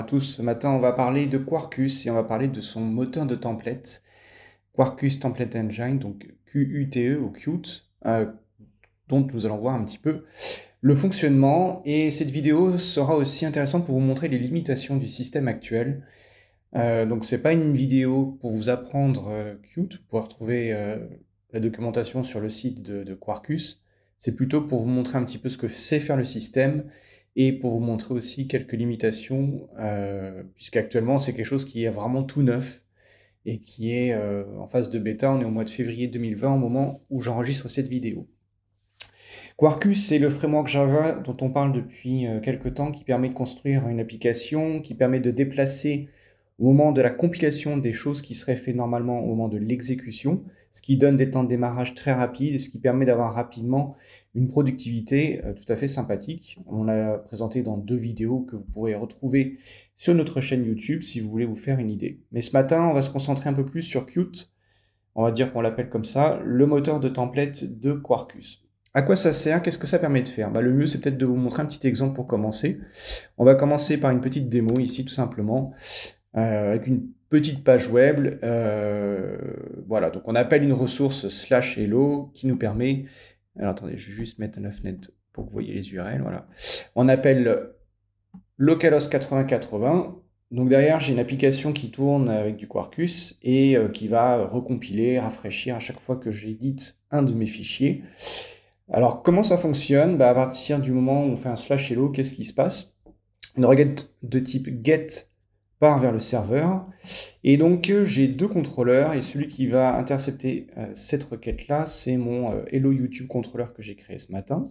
à tous. Ce matin, on va parler de Quarkus et on va parler de son moteur de template, Quarkus Template Engine, donc QUTE ou Qt, euh, dont nous allons voir un petit peu le fonctionnement. Et cette vidéo sera aussi intéressante pour vous montrer les limitations du système actuel. Euh, donc, c'est pas une vidéo pour vous apprendre euh, Qt, pour pouvoir retrouver euh, la documentation sur le site de, de Quarkus. C'est plutôt pour vous montrer un petit peu ce que sait faire le système et pour vous montrer aussi quelques limitations, euh, puisqu'actuellement c'est quelque chose qui est vraiment tout neuf et qui est euh, en phase de bêta. On est au mois de février 2020 au moment où j'enregistre cette vidéo. Quarkus, c'est le framework Java dont on parle depuis euh, quelques temps, qui permet de construire une application, qui permet de déplacer au moment de la compilation des choses qui seraient faites normalement au moment de l'exécution, ce qui donne des temps de démarrage très rapides et ce qui permet d'avoir rapidement une productivité euh, tout à fait sympathique. On l'a présenté dans deux vidéos que vous pourrez retrouver sur notre chaîne YouTube si vous voulez vous faire une idée. Mais ce matin, on va se concentrer un peu plus sur Qt, on va dire qu'on l'appelle comme ça, le moteur de template de Quarkus. À quoi ça sert? Qu'est-ce que ça permet de faire? Bah, Le mieux, c'est peut-être de vous montrer un petit exemple pour commencer. On va commencer par une petite démo ici, tout simplement. Euh, avec une petite page web. Euh, voilà, donc on appelle une ressource slash hello qui nous permet. Alors attendez, je vais juste mettre la fenêtre pour que vous voyez les URL. Voilà. On appelle localhost 8080. Donc derrière, j'ai une application qui tourne avec du Quarkus et euh, qui va recompiler, rafraîchir à chaque fois que j'édite un de mes fichiers. Alors comment ça fonctionne? Bah, À partir du moment où on fait un slash hello, qu'est-ce qui se passe? Une requête de type get vers le serveur. Et donc, euh, j'ai deux contrôleurs et celui qui va intercepter euh, cette requête-là, c'est mon euh, Hello YouTube contrôleur que j'ai créé ce matin.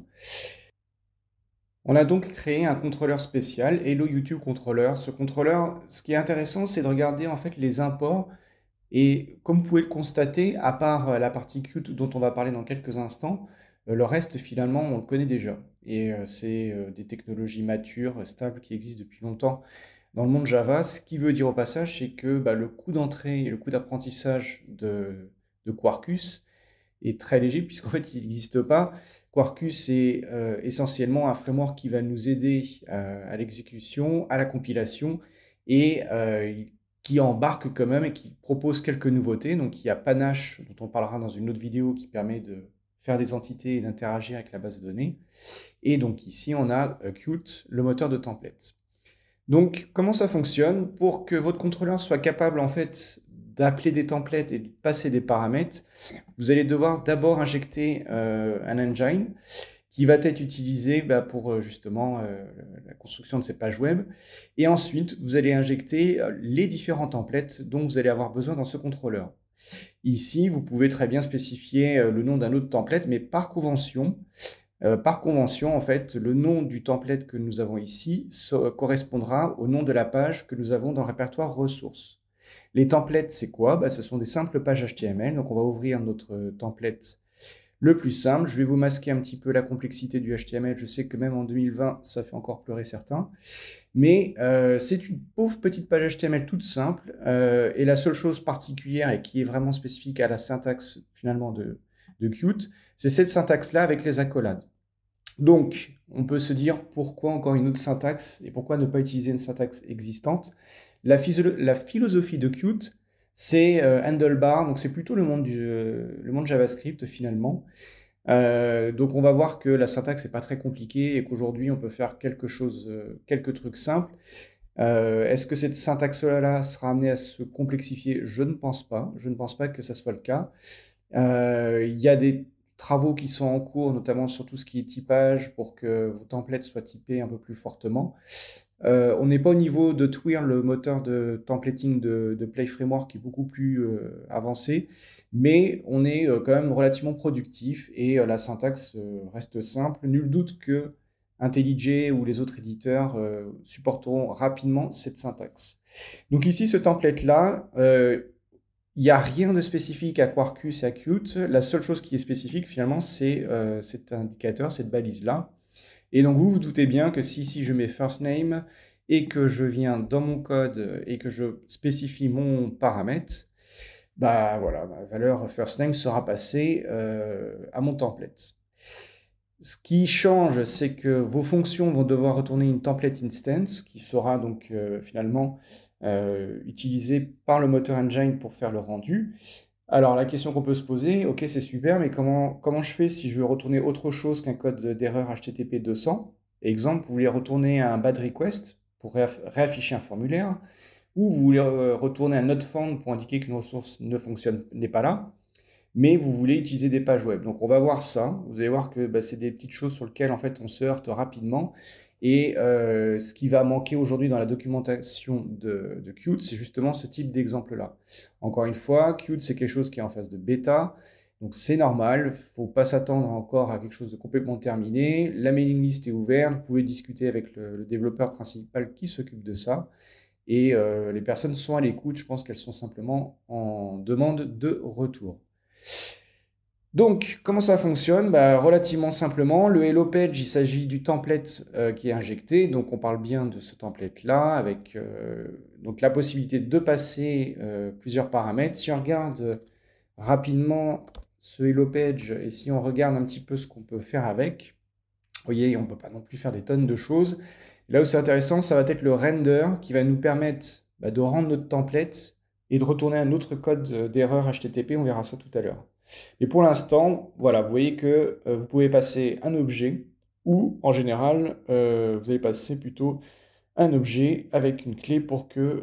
On a donc créé un contrôleur spécial, Hello YouTube contrôleur. Ce contrôleur, ce qui est intéressant, c'est de regarder en fait les imports. Et comme vous pouvez le constater, à part la partie Qt dont on va parler dans quelques instants, le reste finalement on le connaît déjà. Et c'est des technologies matures, stables, qui existent depuis longtemps dans le monde Java, ce qui veut dire au passage, c'est que bah, le coût d'entrée et le coût d'apprentissage de, Quarkus est très léger, puisqu'en fait, il n'existe pas. Quarkus est euh, essentiellement un framework qui va nous aider euh, à l'exécution, à la compilation, et euh, qui embarque quand même et qui propose quelques nouveautés. Donc, il y a Panache, dont on parlera dans une autre vidéo, qui permet de faire des entités et d'interagir avec la base de données. Et donc ici, on a Qt, le moteur de template. Donc, comment ça fonctionne Pour que votre contrôleur soit capable en fait d'appeler des templates et de passer des paramètres, vous allez devoir d'abord injecter euh, un engine qui va être utilisé bah, pour euh, justement euh, la construction de ces pages web. Et ensuite, vous allez injecter les différents templates dont vous allez avoir besoin dans ce contrôleur. Ici, vous pouvez très bien spécifier le nom d'un autre template, mais par convention, euh, par convention, en fait, le nom du template que nous avons ici correspondra au nom de la page que nous avons dans le répertoire ressources. Les templates, c'est quoi? Bah, Ce sont des simples pages HTML. Donc, on va ouvrir notre template le plus simple. Je vais vous masquer un petit peu la complexité du HTML. Je sais que même en 2020, ça fait encore pleurer certains. Mais euh, c'est une pauvre petite page HTML toute simple. Euh, et la seule chose particulière et qui est vraiment spécifique à la syntaxe finalement de, de Qt, c'est cette syntaxe-là avec les accolades. Donc, on peut se dire pourquoi encore une autre syntaxe et pourquoi ne pas utiliser une syntaxe existante. La, philosophie de Qt, c'est euh, handlebar, donc c'est plutôt le monde, du, euh, monde JavaScript finalement. Euh, donc on va voir que la syntaxe n'est pas très compliquée et qu'aujourd'hui on peut faire quelque chose, quelques trucs simples. Est-ce que cette syntaxe-là sera amenée à se complexifier? Je ne pense pas. Je ne pense pas que ça soit le cas. Il y a des travaux qui sont en cours, notamment sur tout ce qui est typage, pour que vos templates soient typés un peu plus fortement. Euh, on n'est pas au niveau de Twir, le moteur de templating de, Play Framework qui est beaucoup plus euh, avancé, mais on est euh, quand même relativement productif et la syntaxe reste simple. Nul doute que IntelliJ ou les autres éditeurs supporteront rapidement cette syntaxe. Donc ici, ce template-là, il n'y a rien de spécifique à Quarkus et à Qt. La seule chose qui est spécifique, finalement, c'est euh, cet indicateur, cette balise-là. Et donc, vous vous doutez bien que si, si je mets first name et que je viens dans mon code et que je spécifie mon paramètre, bah voilà, ma valeur first name sera passée euh, à mon template. Ce qui change, c'est que vos fonctions vont devoir retourner une template instance qui sera donc finalement utilisée par le moteur engine pour faire le rendu. Alors la question qu'on peut se poser, ok c'est super, mais comment, comment je fais si je veux retourner autre chose qu'un code d'erreur HTTP 200 Exemple, vous voulez retourner un bad request pour réafficher un formulaire, ou vous voulez euh, retourner un not found pour indiquer qu'une ressource ne fonctionne, n'est pas là, mais vous voulez utiliser des pages web. Donc on va voir ça. Vous allez voir que bah, c'est des petites choses sur lesquelles en fait on se heurte rapidement. Et euh, ce qui va manquer aujourd'hui dans la documentation de, Qt, c'est justement ce type d'exemple-là. Encore une fois, Qt, c'est quelque chose qui est en phase de bêta. Donc c'est normal, il ne faut pas s'attendre encore à quelque chose de complètement terminé. La mailing list est ouverte, vous pouvez discuter avec le, développeur principal qui s'occupe de ça. Et euh, les personnes sont à l'écoute, je pense qu'elles sont simplement en demande de retour. Donc, comment ça fonctionne? Bah, Relativement simplement, le Hello Page, il s'agit du template euh, qui est injecté. Donc, on parle bien de ce template-là, avec euh, la possibilité de passer plusieurs paramètres. Si on regarde rapidement ce Hello Page, et si on regarde un petit peu ce qu'on peut faire avec, vous voyez, on ne peut pas non plus faire des tonnes de choses. Là où c'est intéressant, ça va être le render qui va nous permettre bah, de rendre notre template et de retourner un autre code euh, d'erreur HTTP. On verra ça tout à l'heure. Mais pour l'instant, voilà, vous voyez que euh, vous pouvez passer un objet ou en général, euh, vous allez passer plutôt un objet avec une clé pour que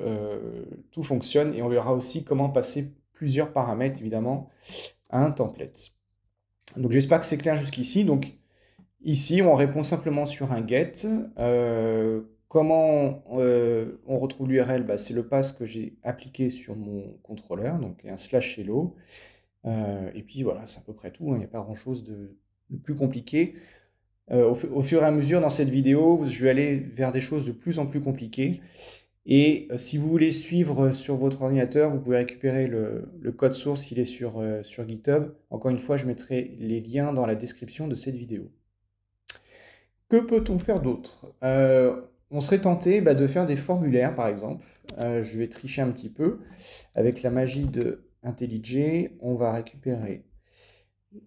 tout fonctionne. Et on verra aussi comment passer plusieurs paramètres évidemment un template. Donc j'espère que c'est clair jusqu'ici. Donc ici, on répond simplement sur un get. Euh, comment euh, on retrouve l'URL bah, C'est le pass que j'ai appliqué sur mon contrôleur, donc un slash hello. Euh, et puis voilà, c'est à peu près tout. Hein. Il n'y a pas grand-chose de, plus compliqué. Au, au, fur et à mesure dans cette vidéo, je vais aller vers des choses de plus en plus compliquées. Et euh, si vous voulez suivre sur votre ordinateur, vous pouvez récupérer le, code source, il est sur, euh, GitHub. Encore une fois, je mettrai les liens dans la description de cette vidéo. Que peut-on faire d'autre? Euh, On serait tenté bah, de faire des formulaires, par exemple. je vais tricher un petit peu. Avec la magie de IntelliJ, on va récupérer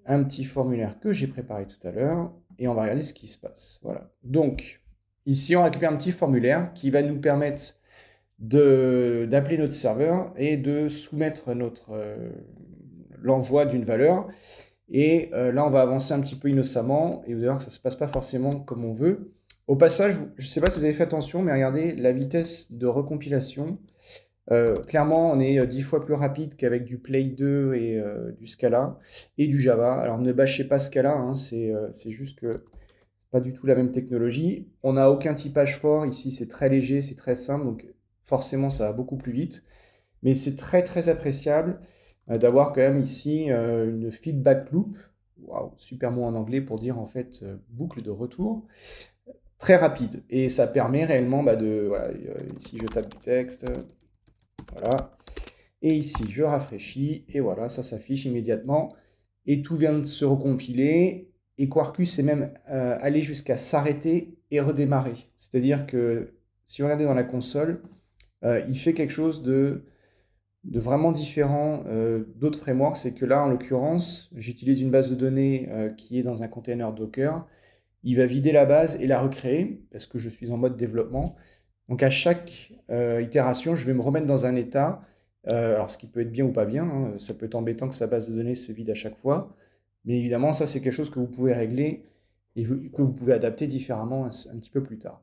un petit formulaire que j'ai préparé tout à l'heure et on va regarder ce qui se passe. Voilà. Donc, ici, on récupère un petit formulaire qui va nous permettre d'appeler notre serveur et de soumettre notre euh, l'envoi d'une valeur. Et euh, là, on va avancer un petit peu innocemment et vous allez voir que ça ne se passe pas forcément comme on veut. Au passage, je ne sais pas si vous avez fait attention, mais regardez la vitesse de recompilation. Euh, clairement, on est dix fois plus rapide qu'avec du Play 2 et du Scala et du Java. Alors ne bâchez pas Scala, hein, c'est juste que pas du tout la même technologie. On n'a aucun typage fort ici, c'est très léger, c'est très simple. Donc forcément ça va beaucoup plus vite. Mais c'est très très appréciable euh, d'avoir quand même ici euh, une feedback loop, wow, super mot en anglais pour dire en fait euh, boucle de retour, très rapide. Et ça permet réellement bah, de, voilà, ici je tape du texte, voilà, et ici je rafraîchis, et voilà, ça s'affiche immédiatement, et tout vient de se recompiler, et Quarkus est même allé jusqu'à s'arrêter et redémarrer. C'est-à-dire que si vous regardez dans la console, euh, il fait quelque chose de, vraiment différent euh, d'autres frameworks. C'est que là, en l'occurrence, j'utilise une base de données euh, qui est dans un container Docker. Il va vider la base et la recréer parce que je suis en mode développement. Donc à chaque itération, je vais me remettre dans un état. alors ce qui peut être bien ou pas bien, hein, ça peut être embêtant que sa base de données se vide à chaque fois. Mais évidemment, ça c'est quelque chose que vous pouvez régler et que vous pouvez adapter différemment un petit peu plus tard.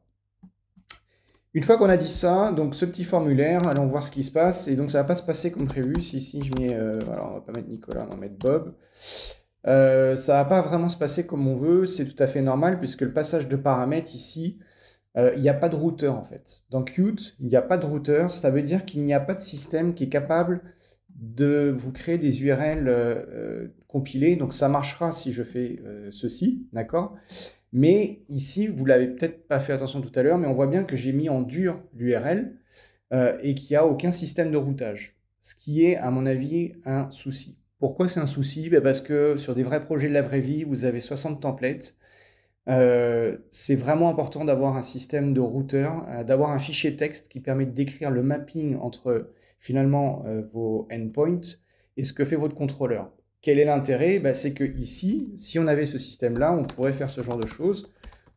Une fois qu'on a dit ça, donc ce petit formulaire, allons voir ce qui se passe. Et donc ça va pas se passer comme prévu. Si, si je mets, euh, alors on va pas mettre Nicolas, on va mettre Bob. Euh, ça va pas vraiment se passer comme on veut. C'est tout à fait normal puisque le passage de paramètres ici, euh, il n'y a pas de routeur en fait. Dans Qt, il n'y a pas de routeur. Ça veut dire qu'il n'y a pas de système qui est capable de vous créer des URL compilés. Donc ça marchera si je fais ceci, d'accord? Mais ici, vous l'avez peut-être pas fait attention tout à l'heure, mais on voit bien que j'ai mis en dur l'URL euh, et qu'il n'y a aucun système de routage. Ce qui est, à mon avis, un souci. Pourquoi c'est un souci? Ben, Parce que sur des vrais projets de la vraie vie, vous avez 60 templates. Euh, c'est vraiment important d'avoir un système de routeur, euh, d'avoir un fichier texte qui permet de décrire le mapping entre finalement vos endpoints et ce que fait votre contrôleur. quel est l'intérêt? Bah, C'est que ici, si on avait ce système-là, on pourrait faire ce genre de choses.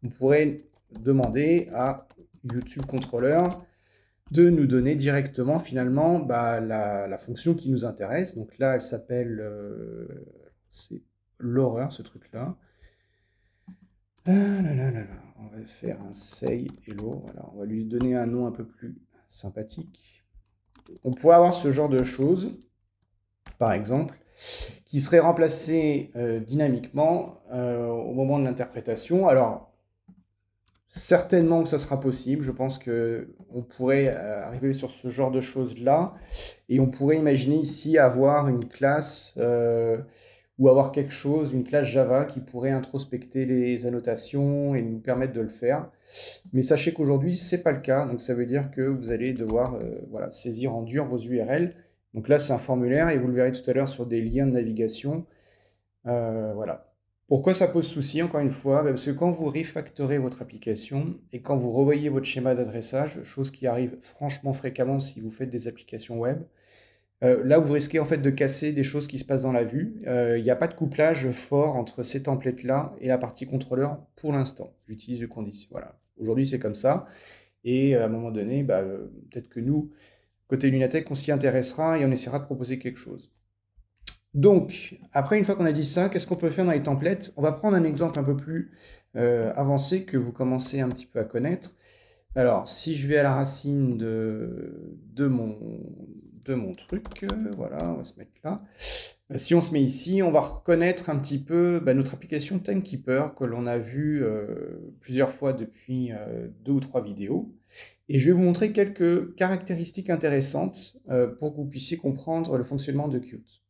On pourrait demander à YouTube Controller de nous donner directement finalement bah, la, fonction qui nous intéresse. Donc là, elle s'appelle... Euh, c'est l'horreur, ce truc-là. Ah on va faire un say hello. On va lui donner un nom un peu plus sympathique. On pourrait avoir ce genre de choses, par exemple, qui serait remplacé euh, dynamiquement euh, au moment de l'interprétation. Alors, certainement que ça sera possible. Je pense que on pourrait euh, arriver sur ce genre de choses-là. Et on pourrait imaginer ici avoir une classe ou avoir quelque chose, une classe Java qui pourrait introspecter les annotations et nous permettre de le faire. Mais sachez qu'aujourd'hui, ce n'est pas le cas. Donc ça veut dire que vous allez devoir voilà, saisir en dur vos URL donc là, c'est un formulaire et vous le verrez tout à l'heure sur des liens de navigation. Euh, voilà. Pourquoi ça pose souci, encore une fois? Parce que quand vous refactorez votre application et quand vous revoyez votre schéma d'adressage, chose qui arrive franchement fréquemment si vous faites des applications web, euh, là, vous risquez en fait de casser des choses qui se passent dans la vue. Euh, il n'y a pas de couplage fort entre ces templates-là et la partie contrôleur pour l'instant. J'utilise le condition. Voilà. Aujourd'hui, c'est comme ça. Et à un moment donné, bah, peut-être que nous, Côté Lunatech, on s'y intéressera et on essaiera de proposer quelque chose. Donc, après, une fois qu'on a dit ça, qu'est-ce qu'on peut faire dans les templates? On va prendre un exemple un peu plus euh, avancé que vous commencez un petit peu à connaître. Alors, si je vais à la racine de, de, mon, truc, voilà, on va se mettre là. Euh, si on se met ici, on va reconnaître un petit peu bah, notre application Timekeeper que l'on a vu euh, plusieurs fois depuis deux ou trois vidéos. Et je vais vous montrer quelques caractéristiques intéressantes euh, pour que vous puissiez comprendre le fonctionnement de Qt.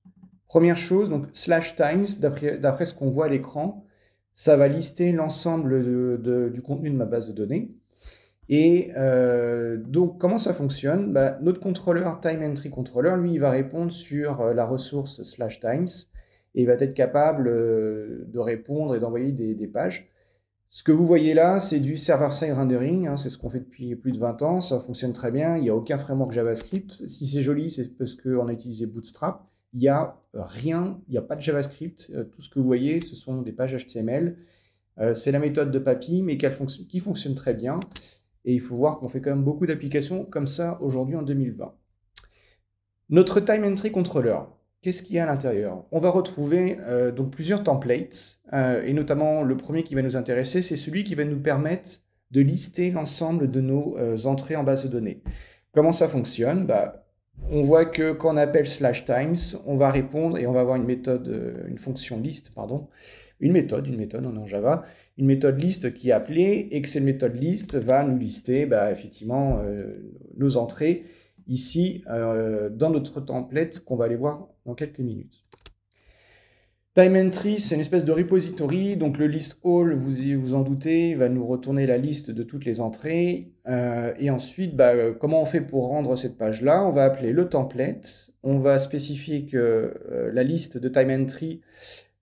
Première chose, donc slash times, d'après ce qu'on voit à l'écran, ça va lister l'ensemble du contenu de ma base de données. Et euh, donc, comment ça fonctionne? Bah, Notre contrôleur, Time Entry Controller, lui, il va répondre sur euh, la ressource slash times et il va être capable de répondre et d'envoyer des, pages. Ce que vous voyez là, c'est du server-side rendering, hein, c'est ce qu'on fait depuis plus de 20 ans, ça fonctionne très bien, il n'y a aucun framework JavaScript. Si c'est joli, c'est parce qu'on a utilisé Bootstrap. Il n'y a rien, il n'y a pas de JavaScript. Euh, tout ce que vous voyez, ce sont des pages HTML. Euh, c'est la méthode de Papy, mais qui fonctionne très bien. Et il faut voir qu'on fait quand même beaucoup d'applications comme ça aujourd'hui en 2020. Notre Time Entry Controller, Qu'est-ce qu'il y a à l'intérieur? On va retrouver euh, donc plusieurs templates, euh, et notamment le premier qui va nous intéresser, c'est celui qui va nous permettre de lister l'ensemble de nos euh, entrées en base de données. Comment ça fonctionne? Bah, On voit que quand on appelle slash times, on va répondre et on va avoir une méthode, une fonction list, pardon, une méthode, une méthode en Java, une méthode list qui est appelée, et que cette méthode list va nous lister bah, effectivement nos entrées ici euh, dans notre template qu'on va aller voir dans quelques minutes. Time entry, c'est une espèce de repository, donc le list all, vous vous en doutez, va nous retourner la liste de toutes les entrées. Euh, et ensuite, bah, comment on fait pour rendre cette page-là? On va appeler le template, on va spécifier que euh, la liste de time entry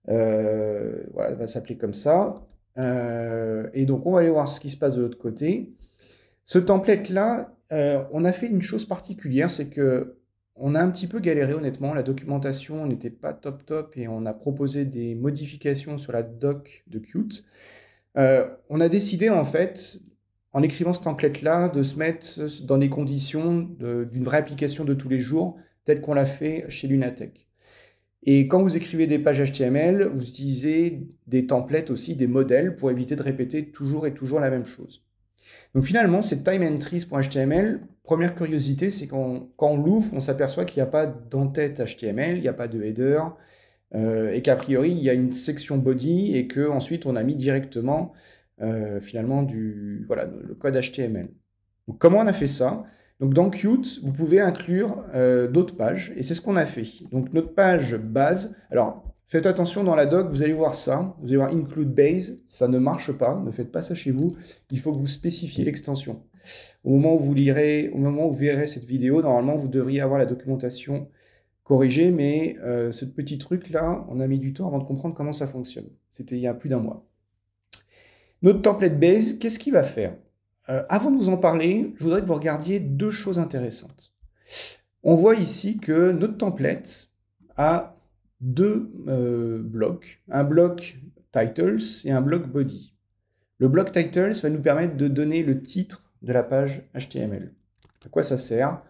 voilà, va s'appeler comme ça. et donc, on va aller voir ce qui se passe de l'autre côté. Ce template-là, euh, on a fait une chose particulière, c'est que on a un petit peu galéré honnêtement. La documentation n'était pas top top et on a proposé des modifications sur la doc de Qt. Euh, on a décidé en fait, en écrivant ce template-là, de se mettre dans des conditions d'une vraie application de tous les jours, telle qu'on l'a fait chez Lunatech. Et quand vous écrivez des pages HTML, vous utilisez des templates aussi, des modèles, pour éviter de répéter toujours et toujours la même chose. Donc finalement, cette time entries.html, première curiosité, c'est quand, quand on l'ouvre, on s'aperçoit qu'il n'y a pas d'entête HTML, il n'y a pas de header, euh, et qu'a priori, il y a une section body, et qu'ensuite, on a mis directement euh, finalement du, le code HTML. Comment on a fait ça? Donc dans Qt, vous pouvez inclure euh, d'autres pages, et c'est ce qu'on a fait. Donc notre page base, alors Faites attention dans la doc, vous allez voir ça. Vous allez voir include base, ça ne marche pas. Ne faites pas ça chez vous. Il faut que vous spécifiez l'extension. Au moment où vous lirez, au moment où vous verrez cette vidéo, normalement vous devriez avoir la documentation corrigée, mais euh, ce petit truc là, on a mis du temps avant de comprendre comment ça fonctionne. C'était il y a plus d'un mois. Notre template base, qu'est-ce qu'il va faire? Euh, Avant de vous en parler, je voudrais que vous regardiez deux choses intéressantes. On voit ici que notre template a deux blocs, un bloc titles et un bloc body. Le bloc titles va nous permettre de donner le titre de la page HTML. À quoi ça sert?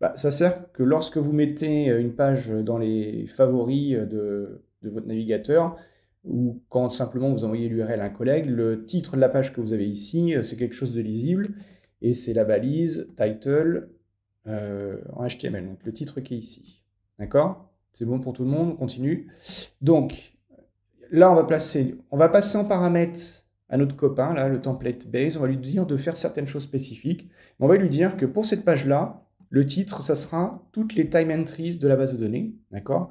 Bah, Ça sert que lorsque vous mettez une page dans les favoris de, de votre navigateur, ou quand simplement vous envoyez l'URL à un collègue, le titre de la page que vous avez ici, c'est quelque chose de lisible, et c'est la balise title euh, en HTML, donc le titre qui est ici. D'accord? C'est bon pour tout le monde, on continue. Donc, là, on va, placer, on va passer en paramètre à notre copain, là, le template base, on va lui dire de faire certaines choses spécifiques. On va lui dire que pour cette page-là, le titre, ça sera toutes les time entries de la base de données, d'accord?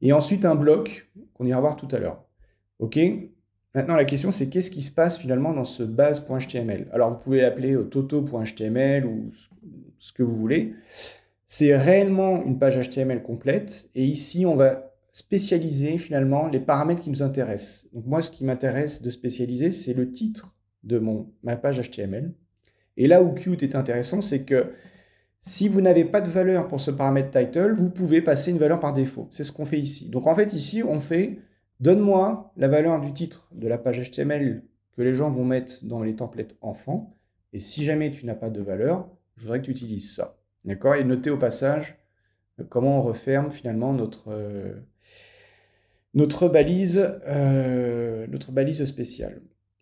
Et ensuite un bloc qu'on ira voir tout à l'heure. OK? Maintenant, la question, c'est qu'est-ce qui se passe finalement dans ce base.html Alors, vous pouvez l'appeler euh, toto.html ou ce que vous voulez. C'est réellement une page HTML complète. Et ici, on va spécialiser finalement les paramètres qui nous intéressent. Donc moi, ce qui m'intéresse de spécialiser, c'est le titre de mon, ma page HTML. Et là où Qt est intéressant, c'est que si vous n'avez pas de valeur pour ce paramètre title, vous pouvez passer une valeur par défaut. C'est ce qu'on fait ici. Donc en fait, ici, on fait Donne-moi la valeur du titre de la page HTML que les gens vont mettre dans les templates enfants. Et si jamais tu n'as pas de valeur, je voudrais que tu utilises ça. D'accord? Et notez au passage euh, comment on referme finalement notre, euh, notre, balise, euh, notre balise spéciale.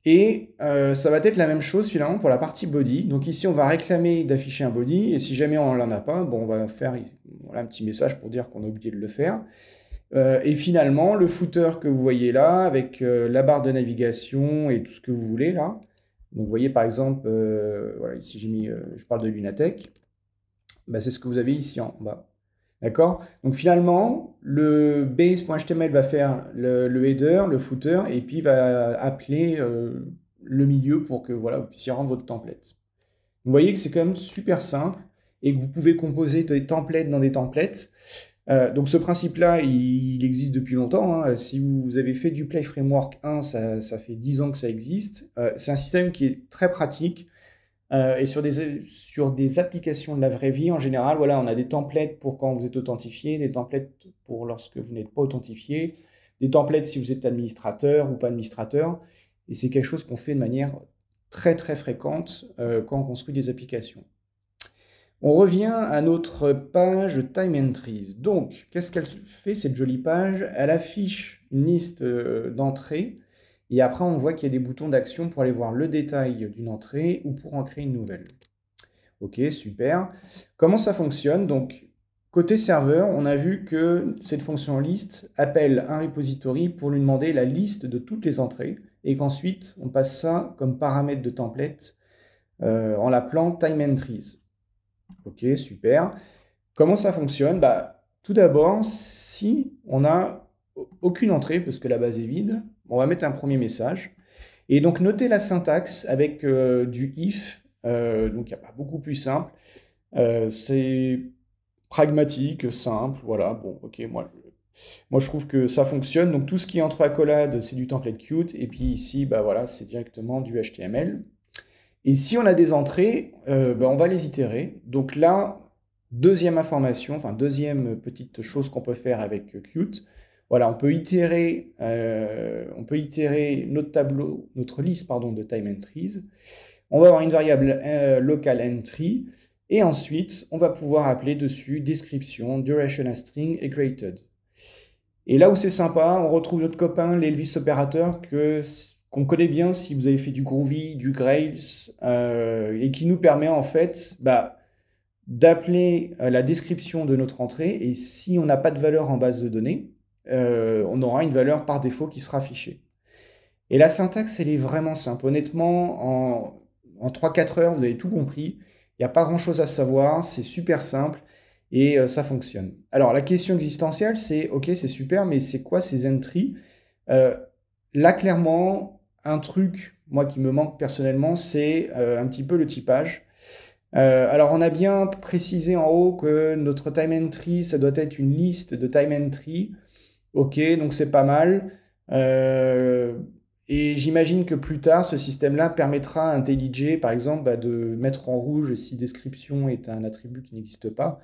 Et ça va être la même chose finalement pour la partie body. Donc ici, on va réclamer d'afficher un body. Et si jamais on n'en a pas, bon, on va faire un petit message pour dire qu'on a oublié de le faire. Et finalement, le footer que vous voyez là, avec la barre de navigation et tout ce que vous voulez là. Donc, vous voyez par exemple, voilà, ici j'ai mis, je parle de Lunatech. Bah, c'est ce que vous avez ici en bas. D'accord? Donc finalement, le base.html va faire le, header, le footer, et puis va appeler le milieu pour que voilà, vous puissiez rendre votre template. Vous voyez que c'est quand même super simple et que vous pouvez composer des templates dans des templates. Euh, donc ce principe-là, il, existe depuis longtemps. Hein. Si vous avez fait du Play Framework 1, ça, fait 10 ans que ça existe. Euh, c'est un système qui est très pratique. Euh, et sur des, sur des applications de la vraie vie, en général, voilà, on a des templates pour quand vous êtes authentifié, des templates pour lorsque vous n'êtes pas authentifié, des templates si vous êtes administrateur ou pas administrateur. Et c'est quelque chose qu'on fait de manière très très fréquente quand on construit des applications. On revient à notre page Time Entries. Donc, qu'est-ce qu'elle fait cette jolie page? Elle affiche une liste euh, d'entrées et après on voit qu'il y a des boutons d'action pour aller voir le détail d'une entrée ou pour en créer une nouvelle. Ok, super. Comment ça fonctionne? Donc, côté serveur, on a vu que cette fonction list appelle un repository pour lui demander la liste de toutes les entrées et qu'ensuite on passe ça comme paramètre de template euh, en l'appelant time entries. Ok, super. Comment ça fonctionne? Bah, Tout d'abord, si on n'a aucune entrée, parce que la base est vide, on va mettre un premier message. Et donc, notez la syntaxe avec euh, du if. Euh, donc, il n'y a pas beaucoup plus simple. Euh, c'est pragmatique, simple. Voilà, bon, ok, moi, moi, je trouve que ça fonctionne. Donc, tout ce qui est entre accolades, c'est du template Qt. Et puis ici, bah, voilà, c'est directement du HTML. Et si on a des entrées, ben, on va les itérer. Donc là, deuxième information, enfin deuxième petite chose qu'on peut faire avec Qt. Voilà, on peut itérer, euh, on notre tableau, notre liste pardon, de time entries. On va avoir une variable euh, local entry et ensuite on va pouvoir appeler dessus description, duration string et created. Et là où c'est sympa, on retrouve notre copain l'Elvis opérateur que qu'on connaît bien si vous avez fait du Groovy, du Grails, euh, et qui nous permet en fait bah, d'appeler euh, la description de notre entrée, et si on n'a pas de valeur en base de données, euh, on aura une valeur par défaut qui sera affichée. Et la syntaxe, elle est vraiment simple. Honnêtement, en, en 3-4 heures, vous avez tout compris. Il n'y a pas grand-chose à savoir, c'est super simple et ça fonctionne. Alors la question existentielle, c'est ok, c'est super, mais c'est quoi ces entries Là, clairement, un truc, moi, qui me manque personnellement, c'est euh, un petit peu le typage. Euh, alors, on a bien précisé en haut que notre time entry, ça doit être une liste de time entry. Ok, donc c'est pas mal. Euh, et j'imagine que plus tard, ce système-là permettra à IntelliJ, par exemple, bah, de mettre en rouge si description est un attribut qui n'existe pas.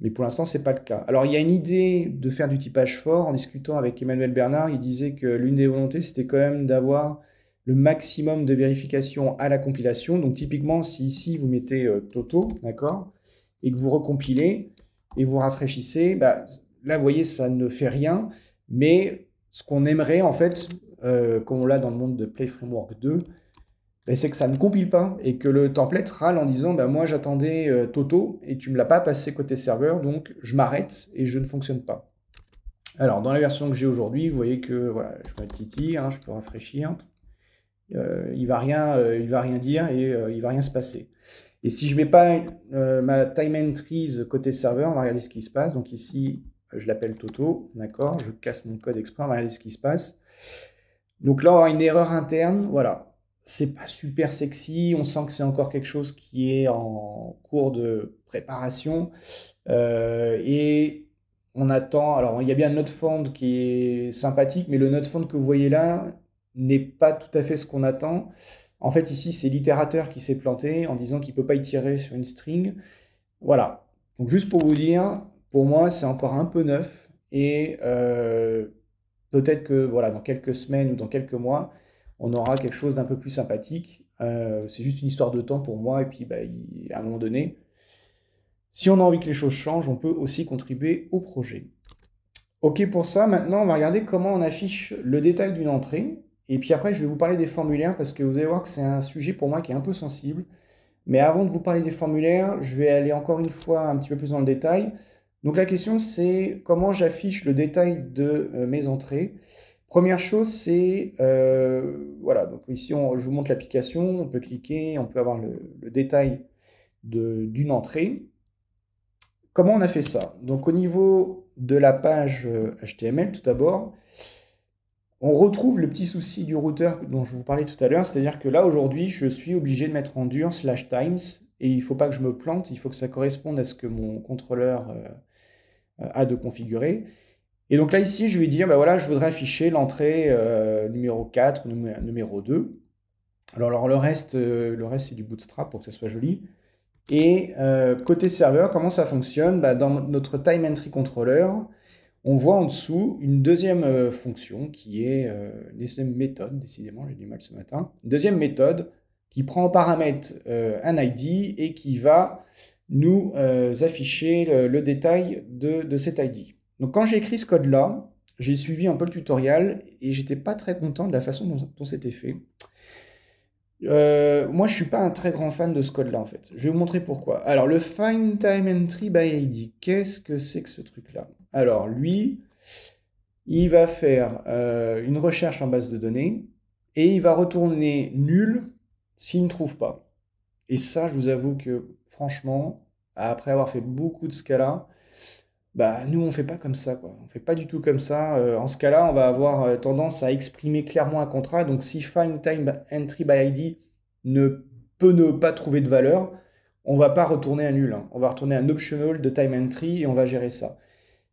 Mais pour l'instant, ce n'est pas le cas. Alors, il y a une idée de faire du typage fort. En discutant avec Emmanuel Bernard, il disait que l'une des volontés, c'était quand même d'avoir le maximum de vérification à la compilation. Donc, typiquement, si ici, vous mettez euh, Toto, d'accord, et que vous recompilez et vous rafraîchissez, bah, là, vous voyez, ça ne fait rien. Mais ce qu'on aimerait, en fait, euh, comme on l'a dans le monde de Play Framework 2, ben, c'est que ça ne compile pas et que le template râle en disant ben, moi j'attendais euh, Toto et tu me l'as pas passé côté serveur donc je m'arrête et je ne fonctionne pas. Alors dans la version que j'ai aujourd'hui, vous voyez que voilà, je peux Titi, hein, je peux rafraîchir, euh, il va rien, euh, il va rien dire et il va rien se passer. Et si je mets pas ma time entries côté serveur, on va regarder ce qui se passe. Donc ici, je l'appelle Toto, d'accord, je casse mon code exprès, regarder ce qui se passe. Donc là, on aura une erreur interne, voilà. C'est pas super sexy, on sent que c'est encore quelque chose qui est en cours de préparation. Euh, et on attend, alors il y a bien un note qui est sympathique, mais le note que vous voyez là n'est pas tout à fait ce qu'on attend. En fait, ici, c'est l'itérateur qui s'est planté en disant qu'il ne peut pas itérer sur une string. Voilà. Donc, juste pour vous dire, pour moi, c'est encore un peu neuf. Et euh, Peut-être que voilà, dans quelques semaines ou dans quelques mois, on aura quelque chose d'un peu plus sympathique. Euh, c'est juste une histoire de temps pour moi. Et puis, bah, à un moment donné, si on a envie que les choses changent, on peut aussi contribuer au projet. Ok pour ça, maintenant on va regarder comment on affiche le détail d'une entrée. Et puis après, je vais vous parler des formulaires parce que vous allez voir que c'est un sujet pour moi qui est un peu sensible. Mais avant de vous parler des formulaires, je vais aller encore une fois un petit peu plus dans le détail. Donc la question c'est comment j'affiche le détail de euh, mes entrées. Première chose c'est, euh, voilà, donc ici je vous montre l'application, on peut cliquer, on peut avoir le, détail d'une entrée. Comment on a fait ça? Donc au niveau de la page HTML euh, tout d'abord, on retrouve le petit souci du routeur dont je vous parlais tout à l'heure, c'est-à-dire que là aujourd'hui je suis obligé de mettre en dur slash times et il ne faut pas que je me plante, il faut que ça corresponde à ce que mon contrôleur à de configurer. Et donc là, ici, je vais dire, bah voilà, je voudrais afficher l'entrée euh, numéro 4, numéro 2. Alors, alors le reste, euh, le reste c'est du bootstrap pour que ça soit joli. Et euh, côté serveur, comment ça fonctionne? Bah, Dans notre time entry controller, on voit en dessous une deuxième fonction qui est une deuxième méthode, décidément, j'ai du mal ce matin. Une deuxième méthode qui prend en paramètre un ID et qui va nous euh, afficher le, détail de, cet ID. Donc quand j'ai écrit ce code-là, j'ai suivi un peu le tutoriel et j'étais pas très content de la façon dont, c'était fait. Euh, moi, je suis pas un très grand fan de ce code-là en fait. Je vais vous montrer pourquoi. Alors, le find time entry by ID, qu'est-ce que c'est que ce truc-là? Alors, lui, il va faire euh, une recherche en base de données et il va retourner nul s'il ne trouve pas. Et ça, je vous avoue que franchement, après avoir fait beaucoup de Scala, bah, nous, on fait pas comme ça. Quoi. On fait pas du tout comme ça. Euh, en Scala, on va avoir euh, tendance à exprimer clairement un contrat. Donc, si find time entry by ID ne peut ne pas trouver de valeur, on va pas retourner un nul. Hein. On va retourner un optional de time entry et on va gérer ça.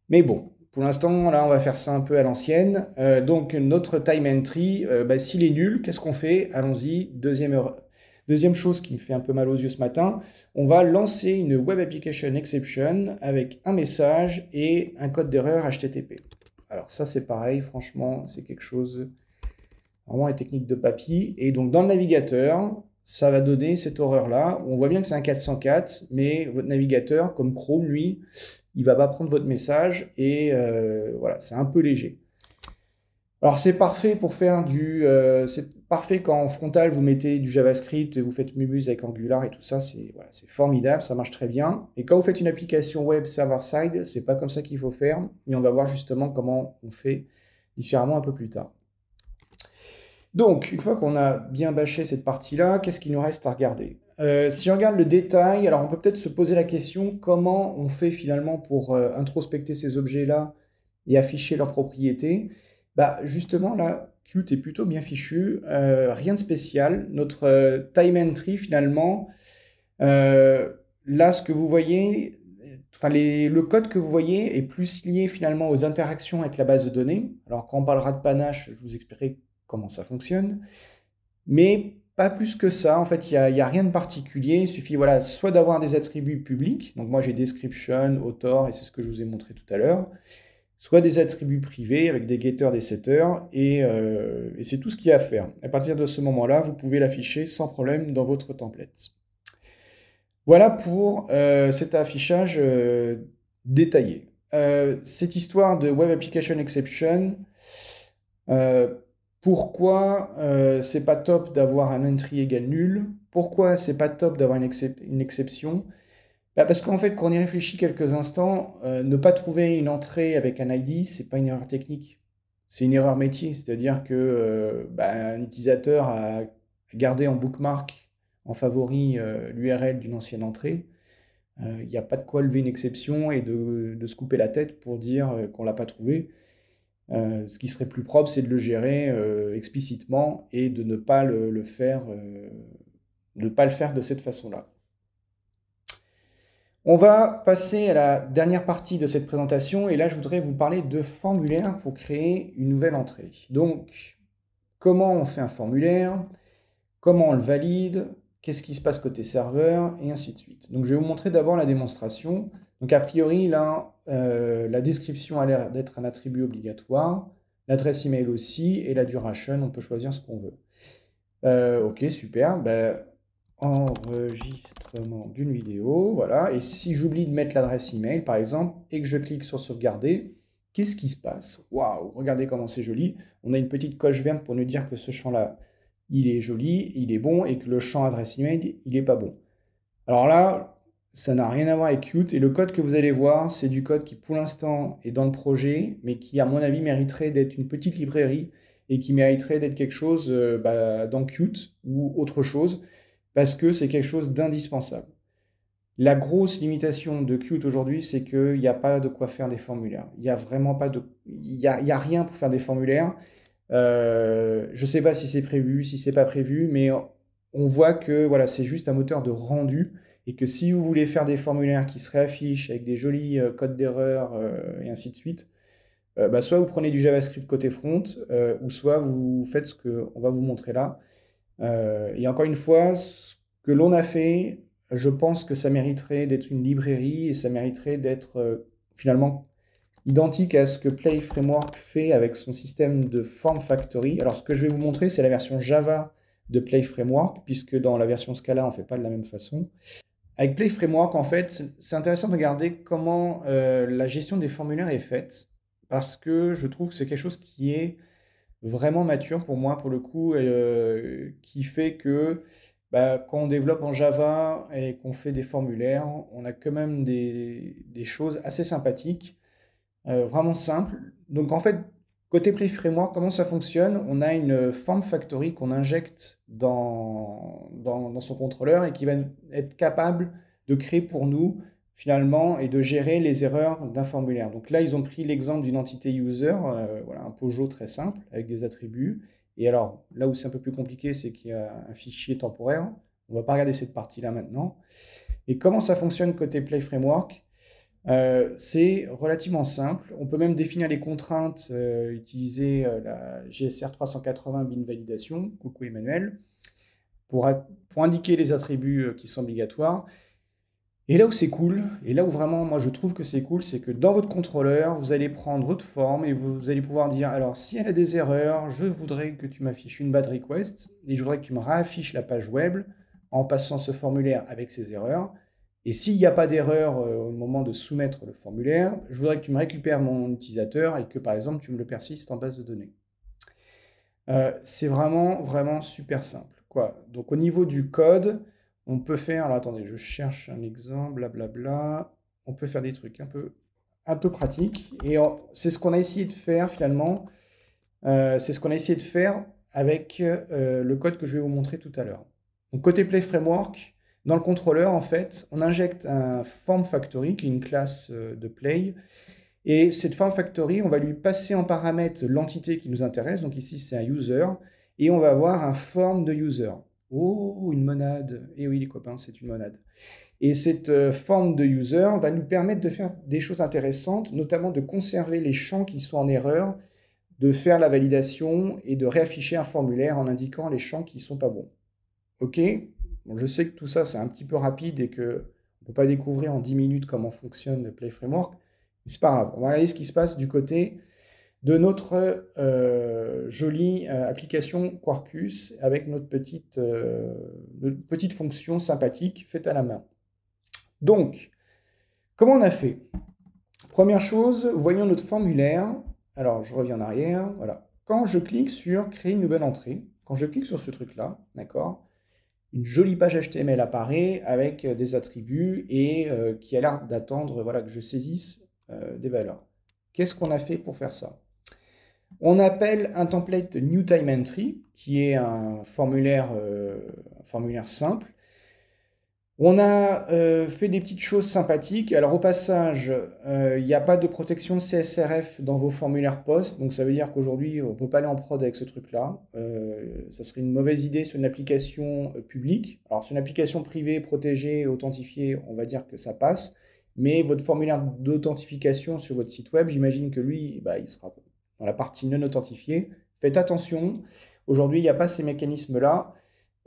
Mais bon, pour l'instant, là, on va faire ça un peu à l'ancienne. Euh, donc, notre time entry, bah, s'il est nul, qu'est-ce qu'on fait? Allons-y, deuxième Deuxième chose qui me fait un peu mal aux yeux ce matin, on va lancer une Web Application Exception avec un message et un code d'erreur HTTP. Alors ça c'est pareil, franchement c'est quelque chose vraiment une technique de papy. Et donc dans le navigateur, ça va donner cette horreur-là. On voit bien que c'est un 404, mais votre navigateur, comme Chrome, lui, il va pas prendre votre message et euh, voilà, c'est un peu léger. Alors c'est parfait pour faire du, euh, parfait quand en frontal vous mettez du JavaScript et vous faites Mumuse avec Angular et tout ça, c'est voilà, formidable, ça marche très bien. Et quand vous faites une application web server-side, c'est pas comme ça qu'il faut faire. Et on va voir justement comment on fait différemment un peu plus tard. Donc, une fois qu'on a bien bâché cette partie-là, qu'est-ce qu'il nous reste à regarder? Euh, Si on regarde le détail, alors on peut peut-être se poser la question comment on fait finalement pour euh, introspecter ces objets-là et afficher leurs propriétés? Bah, justement, là, Qt est plutôt bien fichu, euh, rien de spécial. Notre euh, time entry, finalement, euh, là, ce que vous voyez, enfin, le code que vous voyez est plus lié finalement aux interactions avec la base de données. Alors, quand on parlera de panache, je vous expliquerai comment ça fonctionne. Mais pas plus que ça. En fait, il n'y a, rien de particulier. Il suffit voilà, soit d'avoir des attributs publics. Donc moi, j'ai description, author, et c'est ce que je vous ai montré tout à l'heure. Soit des attributs privés avec des getters, des setters. Et, euh, et c'est tout ce qu'il y a à faire. À partir de ce moment-là, vous pouvez l'afficher sans problème dans votre template. Voilà pour euh, cet affichage euh, détaillé. cette histoire de Web Application Exception, pourquoi c'est pas top d'avoir un entry égal nul? Pourquoi c'est pas top d'avoir une, exception? Parce qu'en fait, quand on y réfléchit quelques instants, euh, ne pas trouver une entrée avec un ID, c'est pas une erreur technique, c'est une erreur métier. C'est-à-dire que euh, bah, utilisateur a gardé en bookmark, en favori, l'URL d'une ancienne entrée. Il n'y a pas de quoi lever une exception et de, se couper la tête pour dire qu'on l'a pas trouvé. Euh, ce qui serait plus propre, c'est de le gérer euh, explicitement et de ne euh, ne pas le faire de cette façon-là. On va passer à la dernière partie de cette présentation et là je voudrais vous parler de formulaire pour créer une nouvelle entrée. Donc comment on fait un formulaire, comment on le valide, qu'est-ce qui se passe côté serveur et ainsi de suite. Donc je vais vous montrer d'abord la démonstration. Donc a priori là euh, la description a l'air d'être un attribut obligatoire, l'adresse email aussi, et la duration, on peut choisir ce qu'on veut. Euh, ok, super. Ben, enregistrement d'une vidéo, voilà. Et si j'oublie de mettre l'adresse email, par exemple, et que je clique sur sauvegarder, qu'est-ce qui se passe? Waouh, regardez comment c'est joli. On a une petite coche verte pour nous dire que ce champ-là, il est joli, il est bon, et que le champ adresse email, il n'est pas bon. Alors là, ça n'a rien à voir avec Qt. Et le code que vous allez voir, c'est du code qui pour l'instant est dans le projet, mais qui à mon avis mériterait d'être une petite librairie et qui mériterait d'être quelque chose euh, bah, dans Qt ou autre chose, parce que c'est quelque chose d'indispensable. La grosse limitation de Qt aujourd'hui, c'est qu'il n'y a pas de quoi faire des formulaires. Il n'y a vraiment pas de... Il n'y a, rien pour faire des formulaires. Euh, je ne sais pas si c'est prévu, si c'est pas prévu, mais on voit que voilà, c'est juste un moteur de rendu et que si vous voulez faire des formulaires qui se réaffichent avec des jolis euh, codes d'erreur euh, et ainsi de suite, bah, soit vous prenez du JavaScript côté front, ou soit vous faites ce qu'on va vous montrer là. Et encore une fois, ce que l'on a fait, je pense que ça mériterait d'être une librairie et ça mériterait d'être finalement identique à ce que Play Framework fait avec son système de Form Factory. Alors ce que je vais vous montrer, c'est la version Java de Play Framework, puisque dans la version Scala, on ne fait pas de la même façon. Avec Play Framework, en fait, c'est intéressant de regarder comment euh, la gestion des formulaires est faite, parce que je trouve que c'est quelque chose qui est vraiment mature pour moi, pour le coup, euh, qui fait que bah, quand on développe en Java et qu'on fait des formulaires, on a quand même des, choses assez sympathiques, euh, vraiment simples. Donc en fait, Côté Play Framework, comment ça fonctionne? On a une form factory qu'on injecte dans, dans, son contrôleur et qui va être capable de créer pour nous finalement et de gérer les erreurs d'un formulaire. Donc là, ils ont pris l'exemple d'une entité user, euh, voilà, un POJO très simple avec des attributs. Et alors, là où c'est un peu plus compliqué, c'est qu'il y a un fichier temporaire. On ne va pas regarder cette partie-là maintenant. Et comment ça fonctionne côté Play Framework? Euh, c'est relativement simple. On peut même définir les contraintes, euh, utiliser la GSR 380 bin validation, coucou Emmanuel, pour indiquer les attributs qui sont obligatoires. Et là où c'est cool, et là où vraiment moi je trouve que c'est cool, c'est que dans votre contrôleur, vous allez prendre votre forme et vous, allez pouvoir dire alors si elle a des erreurs, je voudrais que tu m'affiches une bad request et je voudrais que tu me réaffiches la page web en passant ce formulaire avec ces erreurs. Et s'il n'y a pas d'erreur euh, au moment de soumettre le formulaire, je voudrais que tu me récupères mon utilisateur et que par exemple tu me le persistes en base de données. Euh, c'est vraiment, vraiment super simple. Donc au niveau du code, on peut faire, alors attendez, je cherche un exemple, blablabla, on peut faire des trucs un peu, un peu pratiques. Et c'est ce qu'on a essayé de faire finalement, euh, c'est ce qu'on a essayé de faire avec le code que je vais vous montrer tout à l'heure. Donc côté Play Framework, dans le contrôleur, en fait, on injecte un form factory, qui est une classe euh, de play. Et cette form factory, on va lui passer en paramètre l'entité qui nous intéresse. Donc ici, c'est un user. Et on va avoir un form de user. Oh, une monade. Et eh oui, les copains, c'est une monade. Et cette euh, forme de user va nous permettre de faire des choses intéressantes, notamment de conserver les champs qui sont en erreur, de faire la validation et de réafficher un formulaire en indiquant les champs qui ne sont pas bons. Ok, je sais que tout ça, c'est un petit peu rapide et que on peut pas découvrir en 10 minutes comment fonctionne le Play Framework. Mais c'est pas grave. On va regarder ce qui se passe du côté de notre euh, jolie euh, application Quarkus avec notre petite, euh, petite fonction sympathique faite à la main. Donc, comment on a fait? Première chose, voyons notre formulaire. Alors, je reviens en arrière. Voilà. Quand je clique sur créer une nouvelle entrée, quand je clique sur ce truc-là, d'accord, une jolie page HTML apparaît avec des attributs et qui a l'air d'attendre voilà, que je saisisse des valeurs. Qu'est-ce qu'on a fait pour faire ça? On appelle un template New Time Entry, qui est un formulaire, euh, simple. On a euh, fait des petites choses sympathiques. Alors au passage, euh, il n'y a pas de protection CSRF dans vos formulaires post, donc ça veut dire qu'aujourd'hui on ne peut pas aller en prod avec ce truc-là. ça serait une mauvaise idée sur une application publique. Alors sur une application privée, protégée, authentifiée, on va dire que ça passe. Mais votre formulaire d'authentification sur votre site web, j'imagine que lui, bah, il sera dans la partie non authentifiée. Faites attention, aujourd'hui, il n'y a pas ces mécanismes-là.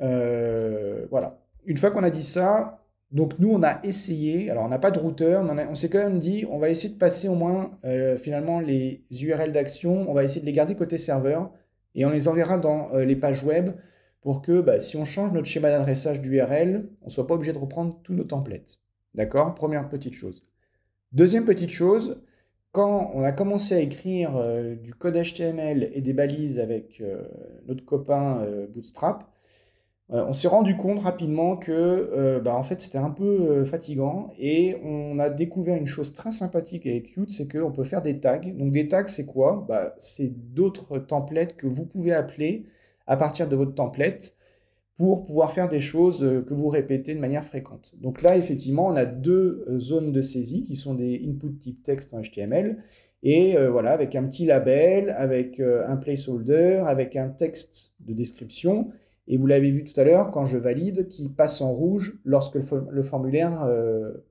Euh, voilà. Une fois qu'on a dit ça, donc nous, on a essayé, alors on n'a pas de routeur, on, s'est quand même dit, on va essayer de passer au moins euh, finalement les URL d'action, on va essayer de les garder côté serveur, et on les enverra dans euh, les pages web pour que bah, si on change notre schéma d'adressage d'URL, on ne soit pas obligé de reprendre tous nos templates. D'accord? Première petite chose. Deuxième petite chose, quand on a commencé à écrire euh, du code HTML et des balises avec euh, notre copain euh, Bootstrap, on s'est rendu compte rapidement que bah, en fait, c'était un peu fatigant et on a découvert une chose très sympathique avec Qt, c'est qu'on peut faire des tags. Donc des tags, c'est quoi? Bah, C'est d'autres templates que vous pouvez appeler à partir de votre template pour pouvoir faire des choses euh, que vous répétez de manière fréquente. Donc là, effectivement, on a deux euh, zones de saisie qui sont des input type texte en HTML. Et euh, voilà, avec un petit label, avec un placeholder, avec un texte de description. Et vous l'avez vu tout à l'heure, quand je valide, qui passe en rouge lorsque le, formulaire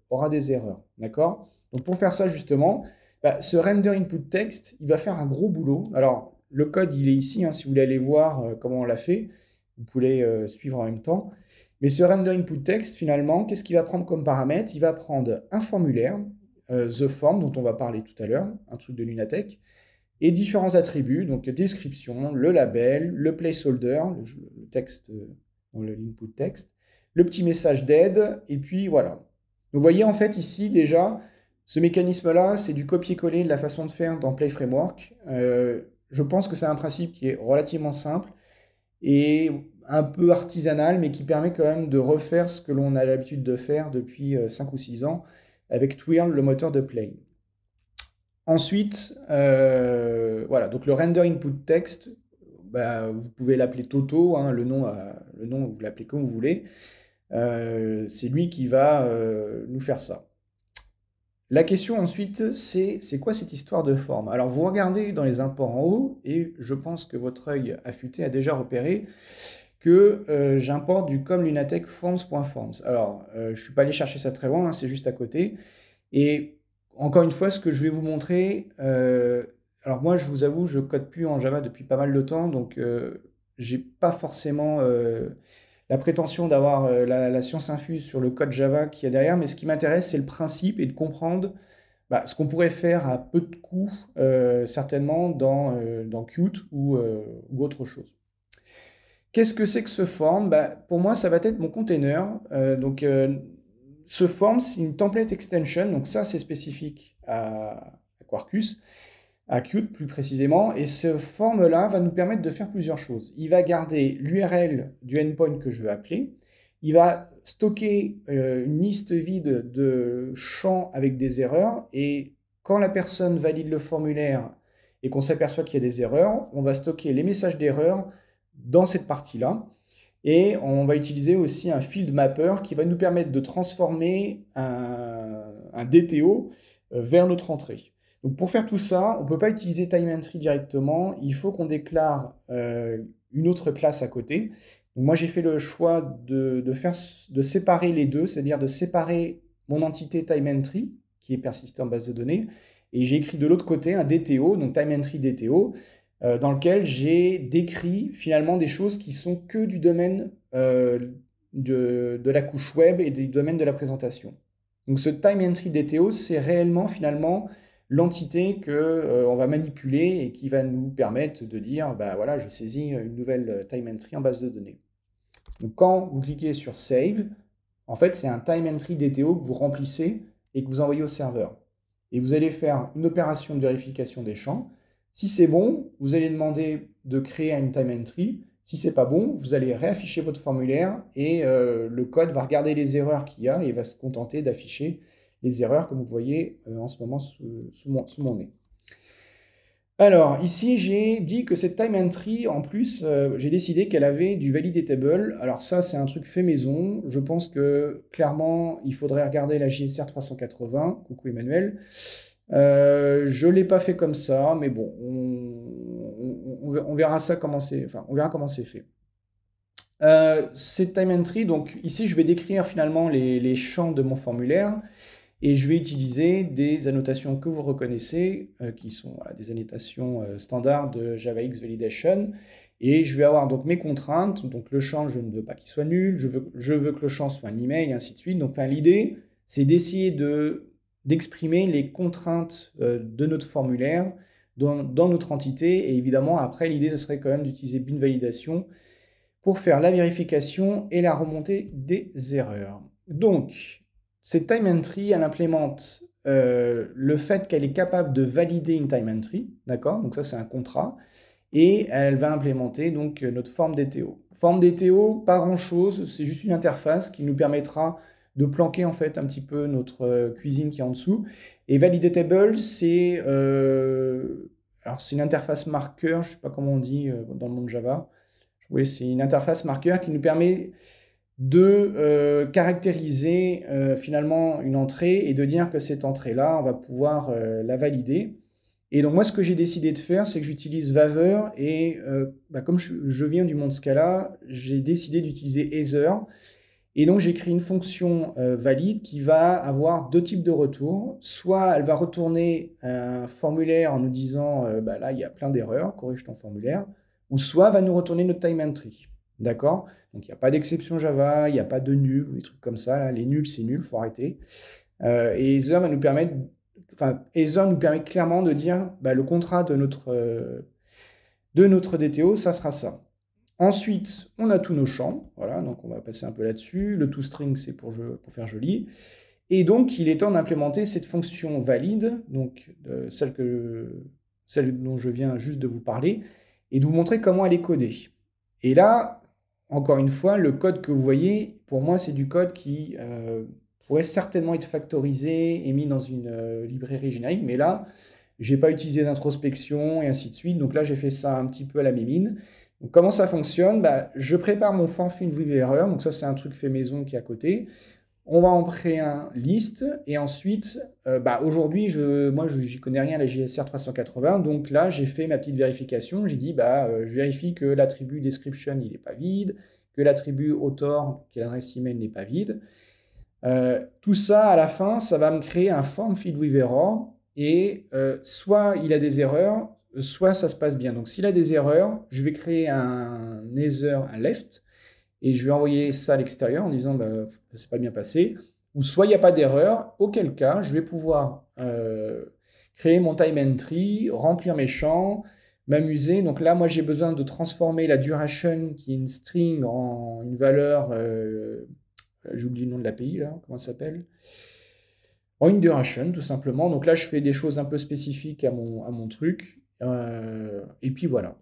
aura des erreurs. D'accord? Donc pour faire ça, justement, bah, ce render input text, il va faire un gros boulot. Alors, le code, il est ici, hein, si vous voulez aller voir comment on l'a fait. Vous pouvez euh, suivre en même temps. Mais ce render input text, finalement, qu'est-ce qu'il va prendre comme paramètre? Il va prendre un formulaire, euh, the form, dont on va parler tout à l'heure, un truc de Lunatech, et différents attributs, donc description, le label, le placeholder, le, texte, euh, l'input text, le petit message d'aide, et puis voilà. Donc vous voyez en fait ici déjà, ce mécanisme-là, c'est du copier-coller de la façon de faire dans Play Framework. je pense que c'est un principe qui est relativement simple et un peu artisanal, mais qui permet quand même de refaire ce que l'on a l'habitude de faire depuis 5 euh, ou 6 ans avec Twirl, le moteur de Play. Ensuite, euh, voilà, donc le render input text, bah, vous pouvez l'appeler Toto, hein, le, nom, le vous l'appelez comme vous voulez. Euh, c'est lui qui va nous faire ça. La question ensuite, c'est c'est quoi cette histoire de forme? Alors vous regardez dans les imports en haut et je pense que votre œil affûté a déjà repéré que euh, j'importe du com lunatech forms.forms. Alors euh, je ne suis pas allé chercher ça très loin, hein, c'est juste à côté. Et encore une fois, ce que je vais vous montrer, euh, alors moi je vous avoue, je code plus en Java depuis pas mal de temps, donc j'ai pas forcément la prétention d'avoir euh, la, science infuse sur le code Java qui est derrière, mais ce qui m'intéresse, c'est le principe et de comprendre bah, ce qu'on pourrait faire à peu de coûts, euh, certainement, dans, euh, Qt ou, autre chose. Qu'est-ce que c'est que ce form? Bah, Pour moi, ça va être mon container. donc, ce form, c'est une template extension. Donc, ça, c'est spécifique à Quarkus Qt plus précisément. Et ce forme-là va nous permettre de faire plusieurs choses. Il va garder l'URL du endpoint que je veux appeler. Il va stocker euh, une liste vide de champs avec des erreurs. Et quand la personne valide le formulaire et qu'on s'aperçoit qu'il y a des erreurs, on va stocker les messages d'erreur dans cette partie-là. Et on va utiliser aussi un field mapper qui va nous permettre de transformer un, un DTO euh, vers notre entrée. Donc pour faire tout ça, on ne peut pas utiliser TimeEntry directement, il faut qu'on déclare euh, une autre classe à côté. Moi j'ai fait le choix de, faire, de séparer les deux, c'est-à-dire de séparer mon entité TimeEntry, qui est persistée en base de données, et j'ai écrit de l'autre côté un DTO, donc TimeEntry DTO, euh, dans lequel j'ai décrit finalement des choses qui sont que du domaine de, de, la couche web et du domaine de la présentation. Donc ce time entry DTO, c'est réellement finalement l'entité que euh, on va manipuler et qui va nous permettre de dire bah voilà, je saisis une nouvelle time entry en base de données. Donc quand vous cliquez sur Save, en fait, c'est un time entry DTO que vous remplissez et que vous envoyez au serveur. Et vous allez faire une opération de vérification des champs. Si c'est bon, vous allez demander de créer une time entry. Si c'est pas bon, vous allez réafficher votre formulaire et euh, le code va regarder les erreurs qu'il y a et va se contenter d'afficher les erreurs comme vous voyez euh, en ce moment sous, mon, nez. Alors, ici, j'ai dit que cette time entry, en plus, euh, j'ai décidé qu'elle avait du validatable. Alors ça, c'est un truc fait maison. Je pense que, clairement, il faudrait regarder la JSR 380. Coucou Emmanuel. Euh, je ne l'ai pas fait comme ça, mais bon, on, verra ça comment c'est enfin, on c'est fait. cette time entry, donc ici, je vais décrire finalement les champs de mon formulaire. Et je vais utiliser des annotations que vous reconnaissez, euh, qui sont des annotations euh, standards de JavaX Validation. Et je vais avoir donc mes contraintes. Donc le champ, je ne veux pas qu'il soit nul. Je veux, que le champ soit un email, et ainsi de suite. Donc l'idée, c'est d'essayer de, d'exprimer les contraintes euh, de notre formulaire dans, dans, notre entité. Et évidemment, après, l'idée, ce serait quand même d'utiliser bin validation pour faire la vérification et la remontée des erreurs. Donc, cette time entry, elle implémente euh, le fait qu'elle est capable de valider une time entry, d'accord? Donc ça, c'est un contrat. Et elle va implémenter donc notre forme DTO. Forme DTO, pas grand-chose, c'est juste une interface qui nous permettra de planquer en fait un petit peu notre euh, cuisine qui est en dessous. Et validatable, euh, c'est une interface marqueur, je ne sais pas comment on dit dans le monde Java. Oui, c'est une interface marqueur qui nous permet de euh, caractériser euh, finalement une entrée et de dire que cette entrée-là, on va pouvoir euh, la valider. Et donc moi, ce que j'ai décidé de faire, c'est que j'utilise Vaver et bah, comme je, viens du monde Scala, j'ai décidé d'utiliser Ether. Et donc j'ai créé une fonction valide qui va avoir deux types de retours. Soit elle va retourner un formulaire en nous disant bah, là, il y a plein d'erreurs, corrige ton formulaire. Ou soit va nous retourner notre time entry. D'accord? Donc il n'y a pas d'exception Java, il n'y a pas de nul, des trucs comme ça. Les nuls, c'est nul, faut arrêter. Euh, et Ether va nous permettre, enfin, nous permet clairement de dire bah, le contrat de notre, euh, de notre DTO, ça sera ça. Ensuite, on a tous nos champs. Voilà, donc on va passer un peu là-dessus. Le toString, c'est pour, pour faire joli. Et donc, il est temps d'implémenter cette fonction valide, donc celle, que, celle dont je viens juste de vous parler, et de vous montrer comment elle est codée. Et là, encore une fois, le code que vous voyez, pour moi, c'est du code qui euh, pourrait certainement être factorisé et mis dans une euh, librairie générique. Mais là, je n'ai pas utilisé d'introspection et ainsi de suite. Donc là, j'ai fait ça un petit peu à la mémine. Donc, comment ça fonctionne? Bah, Je prépare mon field erreur. Donc ça, c'est un truc fait maison qui est à côté. On va en créer un liste et ensuite, euh, bah, aujourd'hui, je, moi, je n'y connais rien à la JSR 380. Donc là, j'ai fait ma petite vérification. J'ai dit, bah, euh, je vérifie que l'attribut description, il n'est pas vide, que l'attribut author, qui est l'adresse email, n'est pas vide. Euh, tout ça, à la fin, ça va me créer un form field with error. Et soit il a des erreurs, soit ça se passe bien. Donc s'il a des erreurs, je vais créer un nether, un left, et je vais envoyer ça à l'extérieur en disant bah, ça s'est pas bien passé, ou soit il n'y a pas d'erreur, auquel cas je vais pouvoir euh, créer mon time entry, remplir mes champs, m'amuser. Donc là, moi j'ai besoin de transformer la duration qui est une string en une valeur, euh, j'oublie le nom de l'API là, comment ça s'appelle? En une duration tout simplement. Donc là, je fais des choses un peu spécifiques à mon, à mon truc. Euh, et puis voilà.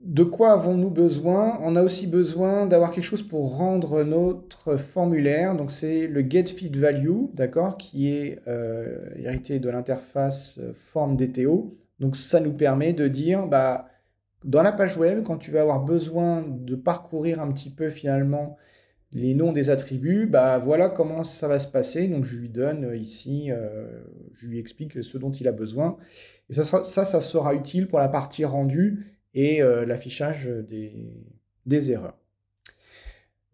De quoi avons-nous besoin? On a aussi besoin d'avoir quelque chose pour rendre notre formulaire. Donc c'est le getFeedValue, d'accord, qui est euh, hérité de l'interface euh, forme DTO. Donc ça nous permet de dire, bah, dans la page web, quand tu vas avoir besoin de parcourir un petit peu finalement les noms des attributs, bah voilà comment ça va se passer. Donc je lui donne euh, ici, je lui explique ce dont il a besoin. Et ça, ça, ça sera utile pour la partie rendue et euh, l'affichage des, erreurs.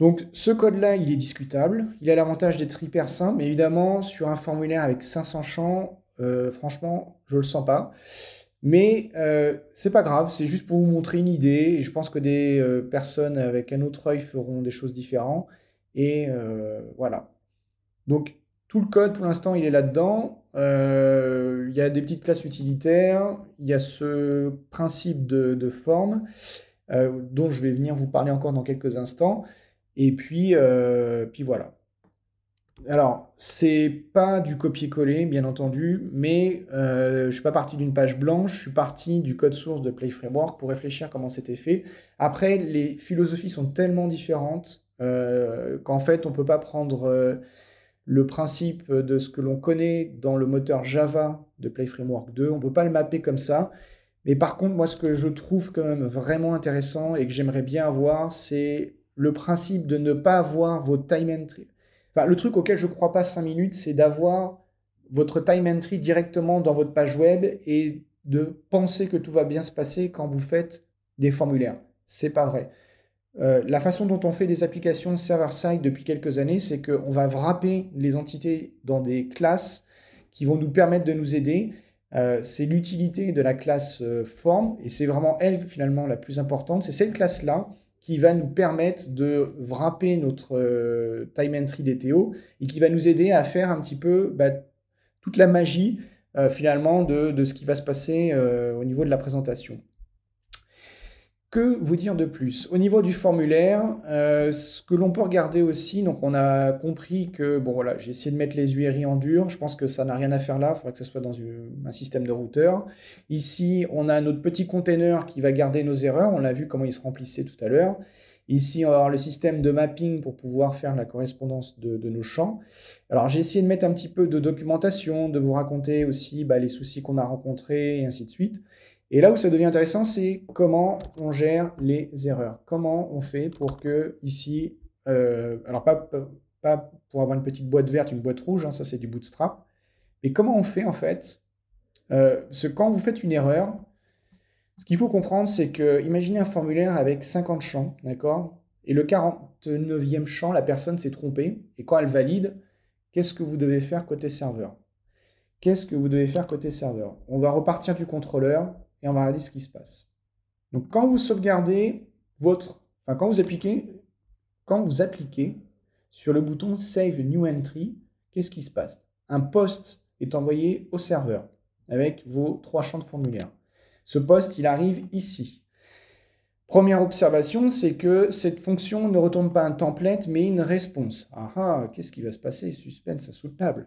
Donc ce code-là, il est discutable. Il a l'avantage d'être hyper simple, mais évidemment, sur un formulaire avec 500 champs, euh, franchement, je ne le sens pas. Mais euh, c'est pas grave, c'est juste pour vous montrer une idée. Et je pense que des personnes avec un autre œil feront des choses différentes. Et voilà. Donc, tout le code, pour l'instant, il est là-dedans. il y a des petites classes utilitaires. Il y a ce principe de, forme dont je vais venir vous parler encore dans quelques instants. Et puis, puis voilà. Alors, c'est pas du copier-coller, bien entendu, mais euh, je suis pas parti d'une page blanche, je suis parti du code source de Play Framework pour réfléchir comment c'était fait. Après, les philosophies sont tellement différentes euh, qu'en fait, on peut pas prendre euh, le principe de ce que l'on connaît dans le moteur Java de Play Framework 2, on peut pas le mapper comme ça. Mais par contre, moi, ce que je trouve quand même vraiment intéressant et que j'aimerais bien avoir, c'est le principe de ne pas avoir vos time entry le truc auquel je ne crois pas 5 minutes, c'est d'avoir votre time entry directement dans votre page web et de penser que tout va bien se passer quand vous faites des formulaires. C'est pas vrai. Euh, la façon dont on fait des applications server-side depuis quelques années, c'est qu'on va wrapper les entités dans des classes qui vont nous permettre de nous aider. Euh, c'est l'utilité de la classe euh, form, et c'est vraiment elle finalement la plus importante. C'est cette classe-là qui va nous permettre de wrapper notre time entry DTO et qui va nous aider à faire un petit peu bah, toute la magie finalement de, ce qui va se passer au niveau de la présentation. Que vous dire de plus? Au niveau du formulaire, euh, ce que l'on peut regarder aussi, donc on a compris que, bon voilà, j'ai essayé de mettre les URI en dur, je pense que ça n'a rien à faire là, il faudrait que ce soit dans un système de routeur. Ici, on a notre petit container qui va garder nos erreurs, on l'a vu comment il se remplissait tout à l'heure. Ici, on va avoir le système de mapping pour pouvoir faire la correspondance de, nos champs. Alors, j'ai essayé de mettre un petit peu de documentation, de vous raconter aussi bah, les soucis qu'on a rencontrés et ainsi de suite. Et là où ça devient intéressant, c'est comment on gère les erreurs. Comment on fait pour que ici, euh, alors pas, pour avoir une petite boîte verte, une boîte rouge, hein, ça c'est du bootstrap, mais comment on fait en fait euh, Quand vous faites une erreur, ce qu'il faut comprendre, c'est que imaginez un formulaire avec 50 champs, d'accord? Et le 49e champ, la personne s'est trompée, et quand elle valide, qu'est-ce que vous devez faire côté serveur? Qu'est-ce que vous devez faire côté serveur? On va repartir du contrôleur, et on va regarder ce qui se passe. Donc quand vous sauvegardez votre, enfin quand vous appliquez, quand vous appliquez sur le bouton Save New Entry, qu'est-ce qui se passe? Un post est envoyé au serveur avec vos trois champs de formulaire. Ce post, il arrive ici. Première observation, c'est que cette fonction ne retourne pas un template, mais une réponse. Ah ah, qu'est-ce qui va se passer? Suspense insoutenable.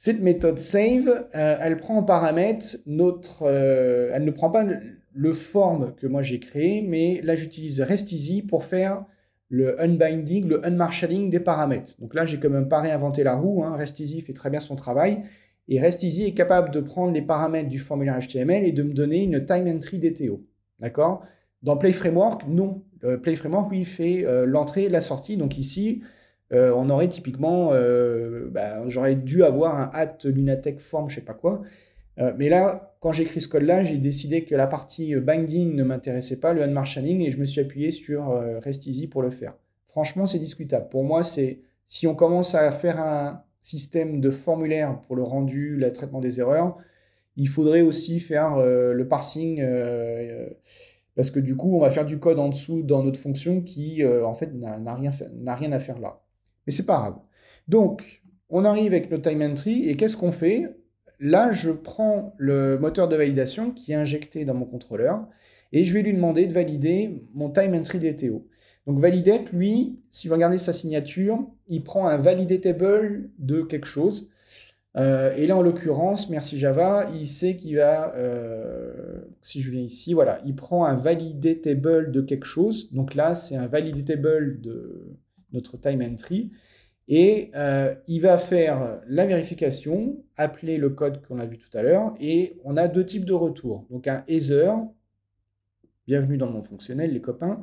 Cette méthode save, euh, elle prend en paramètre notre... Euh, elle ne prend pas le, form que moi j'ai créé, mais là j'utilise RestEasy pour faire le unbinding, le unmarshalling des paramètres. Donc là, j'ai quand même pas réinventé la roue. Hein. RestEasy fait très bien son travail. Et RestEasy est capable de prendre les paramètres du formulaire HTML et de me donner une time entry DTO. D'accord? Dans Play Framework, non. Play Framework, lui, fait euh, l'entrée et la sortie. Donc ici, euh, on aurait typiquement, euh, bah, j'aurais dû avoir un at Lunatech form, je sais pas quoi. Euh, mais là, quand j'ai écrit ce code-là, j'ai décidé que la partie binding ne m'intéressait pas, le unmarshalling, et je me suis appuyé sur Rest Easy pour le faire. Franchement, c'est discutable. Pour moi, c'est si on commence à faire un système de formulaire pour le rendu, le traitement des erreurs, il faudrait aussi faire le parsing parce que du coup, on va faire du code en dessous dans notre fonction qui, en fait, n'a rien, rien, à faire là. Mais c'est pas grave. Donc, on arrive avec notre time entry et qu'est-ce qu'on fait? Là, je prends le moteur de validation qui est injecté dans mon contrôleur et je vais lui demander de valider mon time entry DTO. Donc validate, lui, si vous regardez sa signature, il prend un validatable de quelque chose. Euh, et là, en l'occurrence, merci Java, il sait qu'il va, euh, si je viens ici, voilà, il prend un validatable de quelque chose. Donc là, c'est un validatable de, notre time entry. Et euh, il va faire la vérification, appeler le code qu'on a vu tout à l'heure, et on a deux types de retours. Donc un Ether, bienvenue dans monde fonctionnel les copains.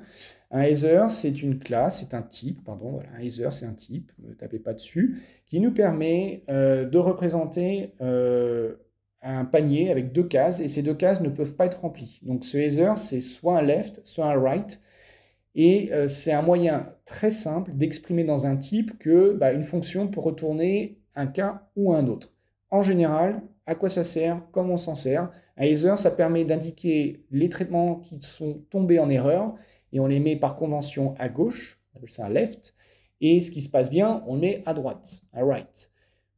Un Ether, c'est une classe, c'est un type, pardon, voilà, un Ether, c'est un type, ne tapez pas dessus, qui nous permet euh, de représenter euh, un panier avec deux cases, et ces deux cases ne peuvent pas être remplies. Donc ce Ether, c'est soit un left, soit un right, et euh, c'est un moyen très simple d'exprimer dans un type que bah, une fonction peut retourner un cas ou un autre. En général, à quoi ça sert, comment on s'en sert? Un Ether, ça permet d'indiquer les traitements qui sont tombés en erreur et on les met par convention à gauche, on un left, et ce qui se passe bien, on le met à droite, à right.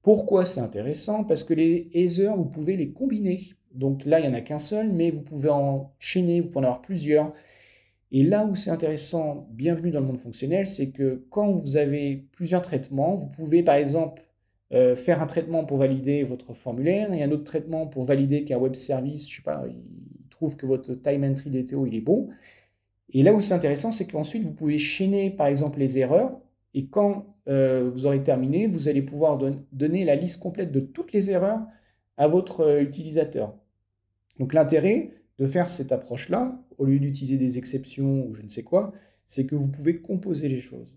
Pourquoi c'est intéressant? Parce que les Ether, vous pouvez les combiner. Donc là, il n'y en a qu'un seul, mais vous pouvez enchaîner, vous pouvez en avoir plusieurs. Et là où c'est intéressant, bienvenue dans le monde fonctionnel, c'est que quand vous avez plusieurs traitements, vous pouvez par exemple euh, faire un traitement pour valider votre formulaire et un autre traitement pour valider qu'un web service, je sais pas, il trouve que votre time entry DTO il est bon. Et là où c'est intéressant, c'est qu'ensuite vous pouvez chaîner par exemple les erreurs et quand euh, vous aurez terminé, vous allez pouvoir donner la liste complète de toutes les erreurs à votre euh, utilisateur. Donc l'intérêt de faire cette approche-là, au lieu d'utiliser des exceptions ou je ne sais quoi, c'est que vous pouvez composer les choses.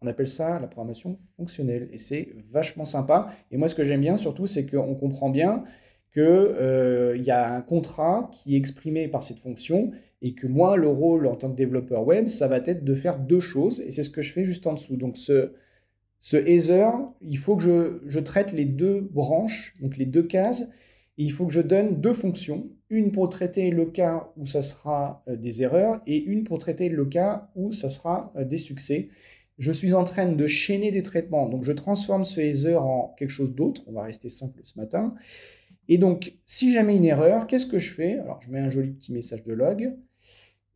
On appelle ça la programmation fonctionnelle et c'est vachement sympa. Et moi, ce que j'aime bien surtout, c'est qu'on comprend bien qu'il euh, y a un contrat qui est exprimé par cette fonction et que moi, le rôle en tant que développeur web, ça va être de faire deux choses et c'est ce que je fais juste en dessous. Donc, ce, ce il faut que je, je traite les deux branches, donc les deux cases il faut que je donne deux fonctions, une pour traiter le cas où ça sera euh, des erreurs et une pour traiter le cas où ça sera euh, des succès. Je suis en train de chaîner des traitements, donc je transforme ce Ether en quelque chose d'autre, on va rester simple ce matin. Et donc, si jamais une erreur, qu'est-ce que je fais? Alors, je mets un joli petit message de log.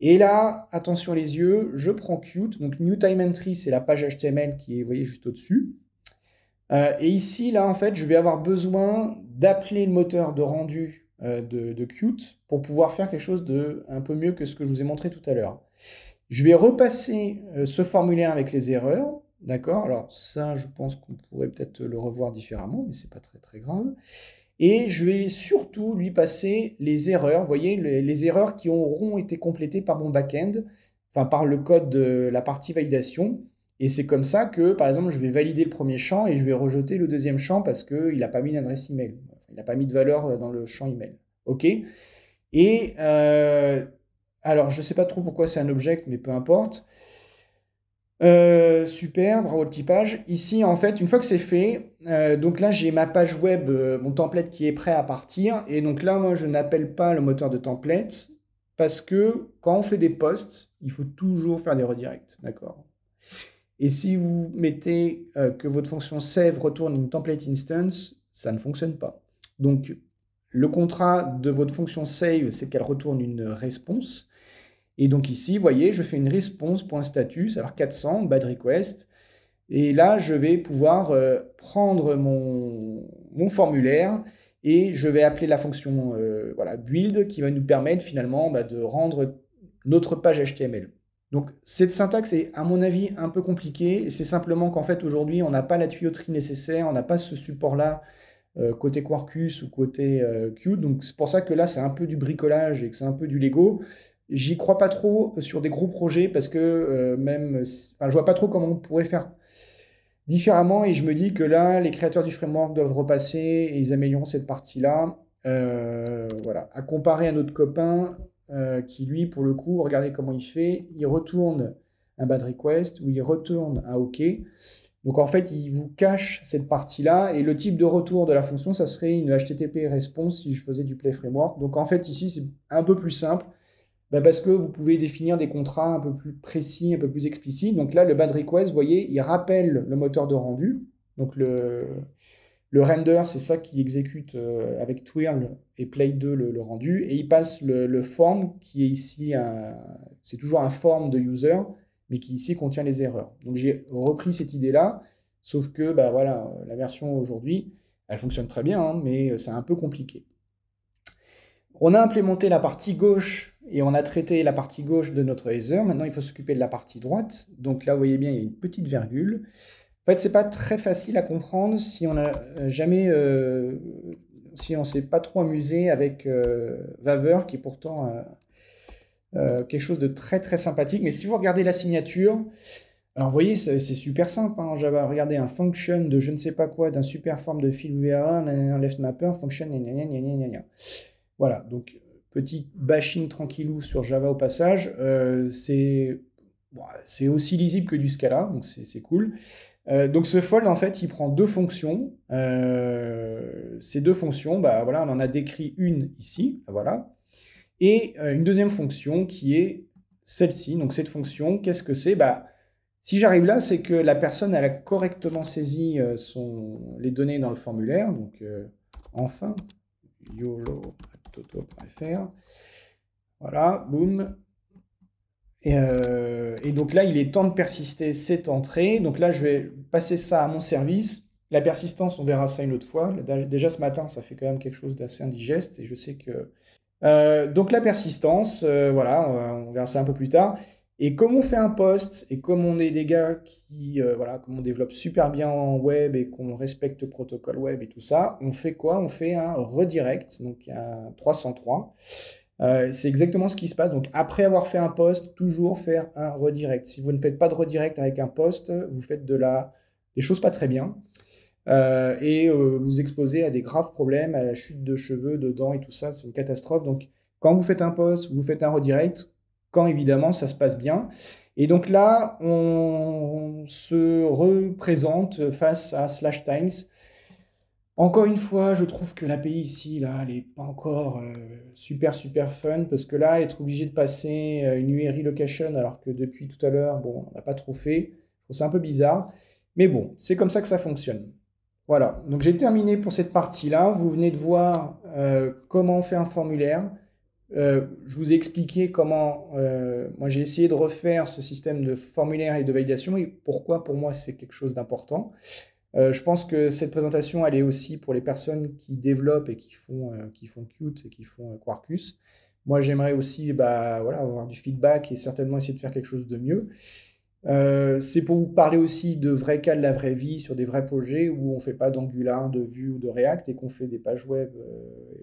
Et là, attention les yeux, je prends Qt. Donc, New Time Entry, c'est la page HTML qui est, vous voyez, juste au-dessus. Euh, et ici, là, en fait, je vais avoir besoin d'appeler le moteur de rendu euh, de, Qt pour pouvoir faire quelque chose de un peu mieux que ce que je vous ai montré tout à l'heure. Je vais repasser euh, ce formulaire avec les erreurs, d'accord? Alors ça, je pense qu'on pourrait peut-être le revoir différemment, mais c'est pas très très grave. Et je vais surtout lui passer les erreurs, vous voyez, les, les erreurs qui auront été complétées par mon back-end, enfin par le code de la partie validation. Et c'est comme ça que, par exemple, je vais valider le premier champ et je vais rejeter le deuxième champ parce qu'il n'a pas mis d'adresse email. Il n'a pas mis de valeur euh, dans le champ email. OK? Et euh, alors, je ne sais pas trop pourquoi c'est un object, mais peu importe. Euh, super, bravo le typage. Ici, en fait, une fois que c'est fait, donc là, j'ai ma page web, mon template qui est prêt à partir. Et donc là, moi, je n'appelle pas le moteur de template parce que quand on fait des posts, il faut toujours faire des redirects. D'accord? Et si vous mettez euh, que votre fonction save retourne une template instance, ça ne fonctionne pas. Donc, le contrat de votre fonction save, c'est qu'elle retourne une réponse. Et donc ici, vous voyez, je fais une réponse.status, alors 400, bad request. Et là, je vais pouvoir euh, prendre mon, mon, formulaire et je vais appeler la fonction euh, voilà, build qui va nous permettre finalement bah, de rendre notre page HTML. Donc cette syntaxe est à mon avis un peu compliquée. C'est simplement qu'en fait aujourd'hui on n'a pas la tuyauterie nécessaire, on n'a pas ce support-là euh, côté Quarkus ou côté euh, Qt. Donc c'est pour ça que là c'est un peu du bricolage et que c'est un peu du Lego. J'y crois pas trop sur des gros projets parce que euh, même, enfin, je vois pas trop comment on pourrait faire différemment et je me dis que là les créateurs du framework doivent repasser et ils amélioreront cette partie-là. voilà, à comparer à notre copain, euh, qui lui, pour le coup, regardez comment il fait, il retourne un bad request ou il retourne un OK. Donc en fait, il vous cache cette partie-là et le type de retour de la fonction, ça serait une HTTP response si je faisais du Play Framework. Donc en fait, ici, c'est un peu plus simple bah, parce que vous pouvez définir des contrats un peu plus précis, un peu plus explicites. Donc là, le bad request, vous voyez, il rappelle le moteur de rendu. Donc le, le render, c'est ça qui exécute euh, avec Twirl et Play2 le, rendu. Et il passe le, form qui est ici, c'est toujours un form de user, mais qui ici contient les erreurs. Donc j'ai repris cette idée-là, sauf que bah, voilà, la version aujourd'hui, elle fonctionne très bien, hein, mais c'est un peu compliqué. On a implémenté la partie gauche et on a traité la partie gauche de notre Ether. Maintenant, il faut s'occuper de la partie droite. Donc là, vous voyez bien, il y a une petite virgule. En fait, c'est pas très facile à comprendre si on n'a euh, jamais, euh, si on s'est pas trop amusé avec euh, Vaver, qui est pourtant quelque chose de très très sympathique. Mais si vous regardez la signature, alors vous voyez, c'est super simple. Hein. J'avais regardé un function de je ne sais pas quoi, d'un super forme de fil VA, un left mapper, function, gna gna Voilà, donc petit bashing tranquillou sur Java au passage. c'est c'est aussi lisible que du Scala, donc c'est cool. Euh, donc ce fold, en fait, il prend deux fonctions. Euh, ces deux fonctions, bah, voilà, on en a décrit une ici, voilà. Et euh, une deuxième fonction qui est celle-ci. Donc cette fonction, qu'est-ce que c'est? Bah, Si j'arrive là, c'est que la personne a correctement saisi les données dans le formulaire. Donc enfin, yolo.toto.fr. Voilà, boum. Euh, et, donc là, il est temps de persister cette entrée. Donc là, je vais passer ça à mon service. La persistance, on verra ça une autre fois. Déjà ce matin, ça fait quand même quelque chose d'assez indigeste. Et je sais que... Euh, donc la persistance, euh, voilà, on, verra ça un peu plus tard. Et comme on fait un post, et comme on est des gars qui, voilà, comme on développe super bien en web et qu'on respecte le protocole web et tout ça, on fait quoi? On fait un redirect, donc un 303. Euh, c'est exactement ce qui se passe. Donc, après avoir fait un post, toujours faire un redirect. Si vous ne faites pas de redirect avec un post, vous faites de la... des choses pas très bien. Euh, et euh, vous exposez à des graves problèmes, à la chute de cheveux, de dents et tout ça. C'est une catastrophe. Donc, quand vous faites un post, vous faites un redirect, quand évidemment ça se passe bien. Et donc là, on se représente face à Slash Times. Encore une fois, je trouve que l'API ici, là, elle n'est pas encore euh, super, super fun, parce que là, être obligé de passer euh, une URI location, alors que depuis tout à l'heure, bon, on n'a pas trop fait, je trouve ça un peu bizarre. Mais bon, c'est comme ça que ça fonctionne. Voilà, donc j'ai terminé pour cette partie-là. Vous venez de voir euh, comment on fait un formulaire. je vous ai expliqué comment, moi j'ai essayé de refaire ce système de formulaire et de validation et pourquoi pour moi c'est quelque chose d'important. Euh, je pense que cette présentation, elle est aussi pour les personnes qui développent et qui font, euh, qui font Qt et qui font euh, Quarkus. Moi, j'aimerais aussi bah, voilà, avoir du feedback et certainement essayer de faire quelque chose de mieux. c'est pour vous parler aussi de vrais cas de la vraie vie sur des vrais projets où on ne fait pas d'Angular, de Vue ou de React et qu'on fait des pages web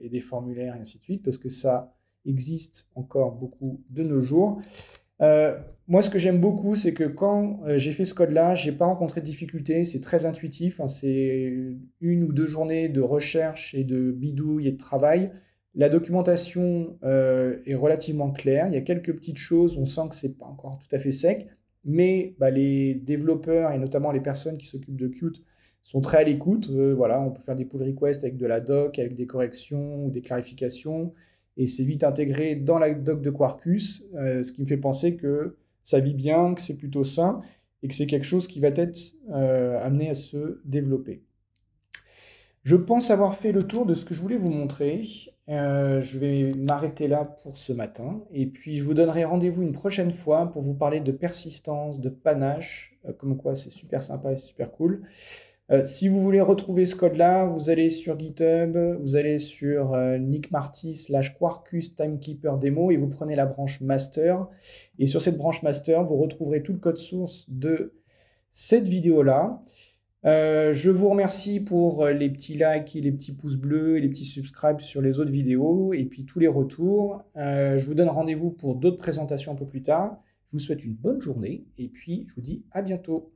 et des formulaires et ainsi de suite parce que ça existe encore beaucoup de nos jours. Euh, moi, ce que j'aime beaucoup, c'est que quand euh, j'ai fait ce code-là, j'ai pas rencontré de difficultés. C'est très intuitif. Hein, c'est une ou deux journées de recherche et de bidouille et de travail. La documentation euh, est relativement claire. Il y a quelques petites choses. On sent que c'est pas encore tout à fait sec, mais bah, les développeurs et notamment les personnes qui s'occupent de Qt sont très à l'écoute. voilà, on peut faire des pull requests avec de la doc, avec des corrections ou des clarifications et c'est vite intégré dans la doc de Quarkus, euh, ce qui me fait penser que ça vit bien, que c'est plutôt sain et que c'est quelque chose qui va être euh, amené à se développer. Je pense avoir fait le tour de ce que je voulais vous montrer. Euh, je vais m'arrêter là pour ce matin et puis je vous donnerai rendez-vous une prochaine fois pour vous parler de persistance, de panache, comme quoi c'est super sympa et super cool. Euh, si vous voulez retrouver ce code-là, vous allez sur GitHub, vous allez sur euh, Nick slash Quarkus Timekeeper Demo et vous prenez la branche master. Et sur cette branche master, vous retrouverez tout le code source de cette vidéo-là. Euh, je vous remercie pour les petits likes, les petits pouces bleus et les petits subscribes sur les autres vidéos et puis tous les retours. je vous donne rendez-vous pour d'autres présentations un peu plus tard. Je vous souhaite une bonne journée et puis je vous dis à bientôt.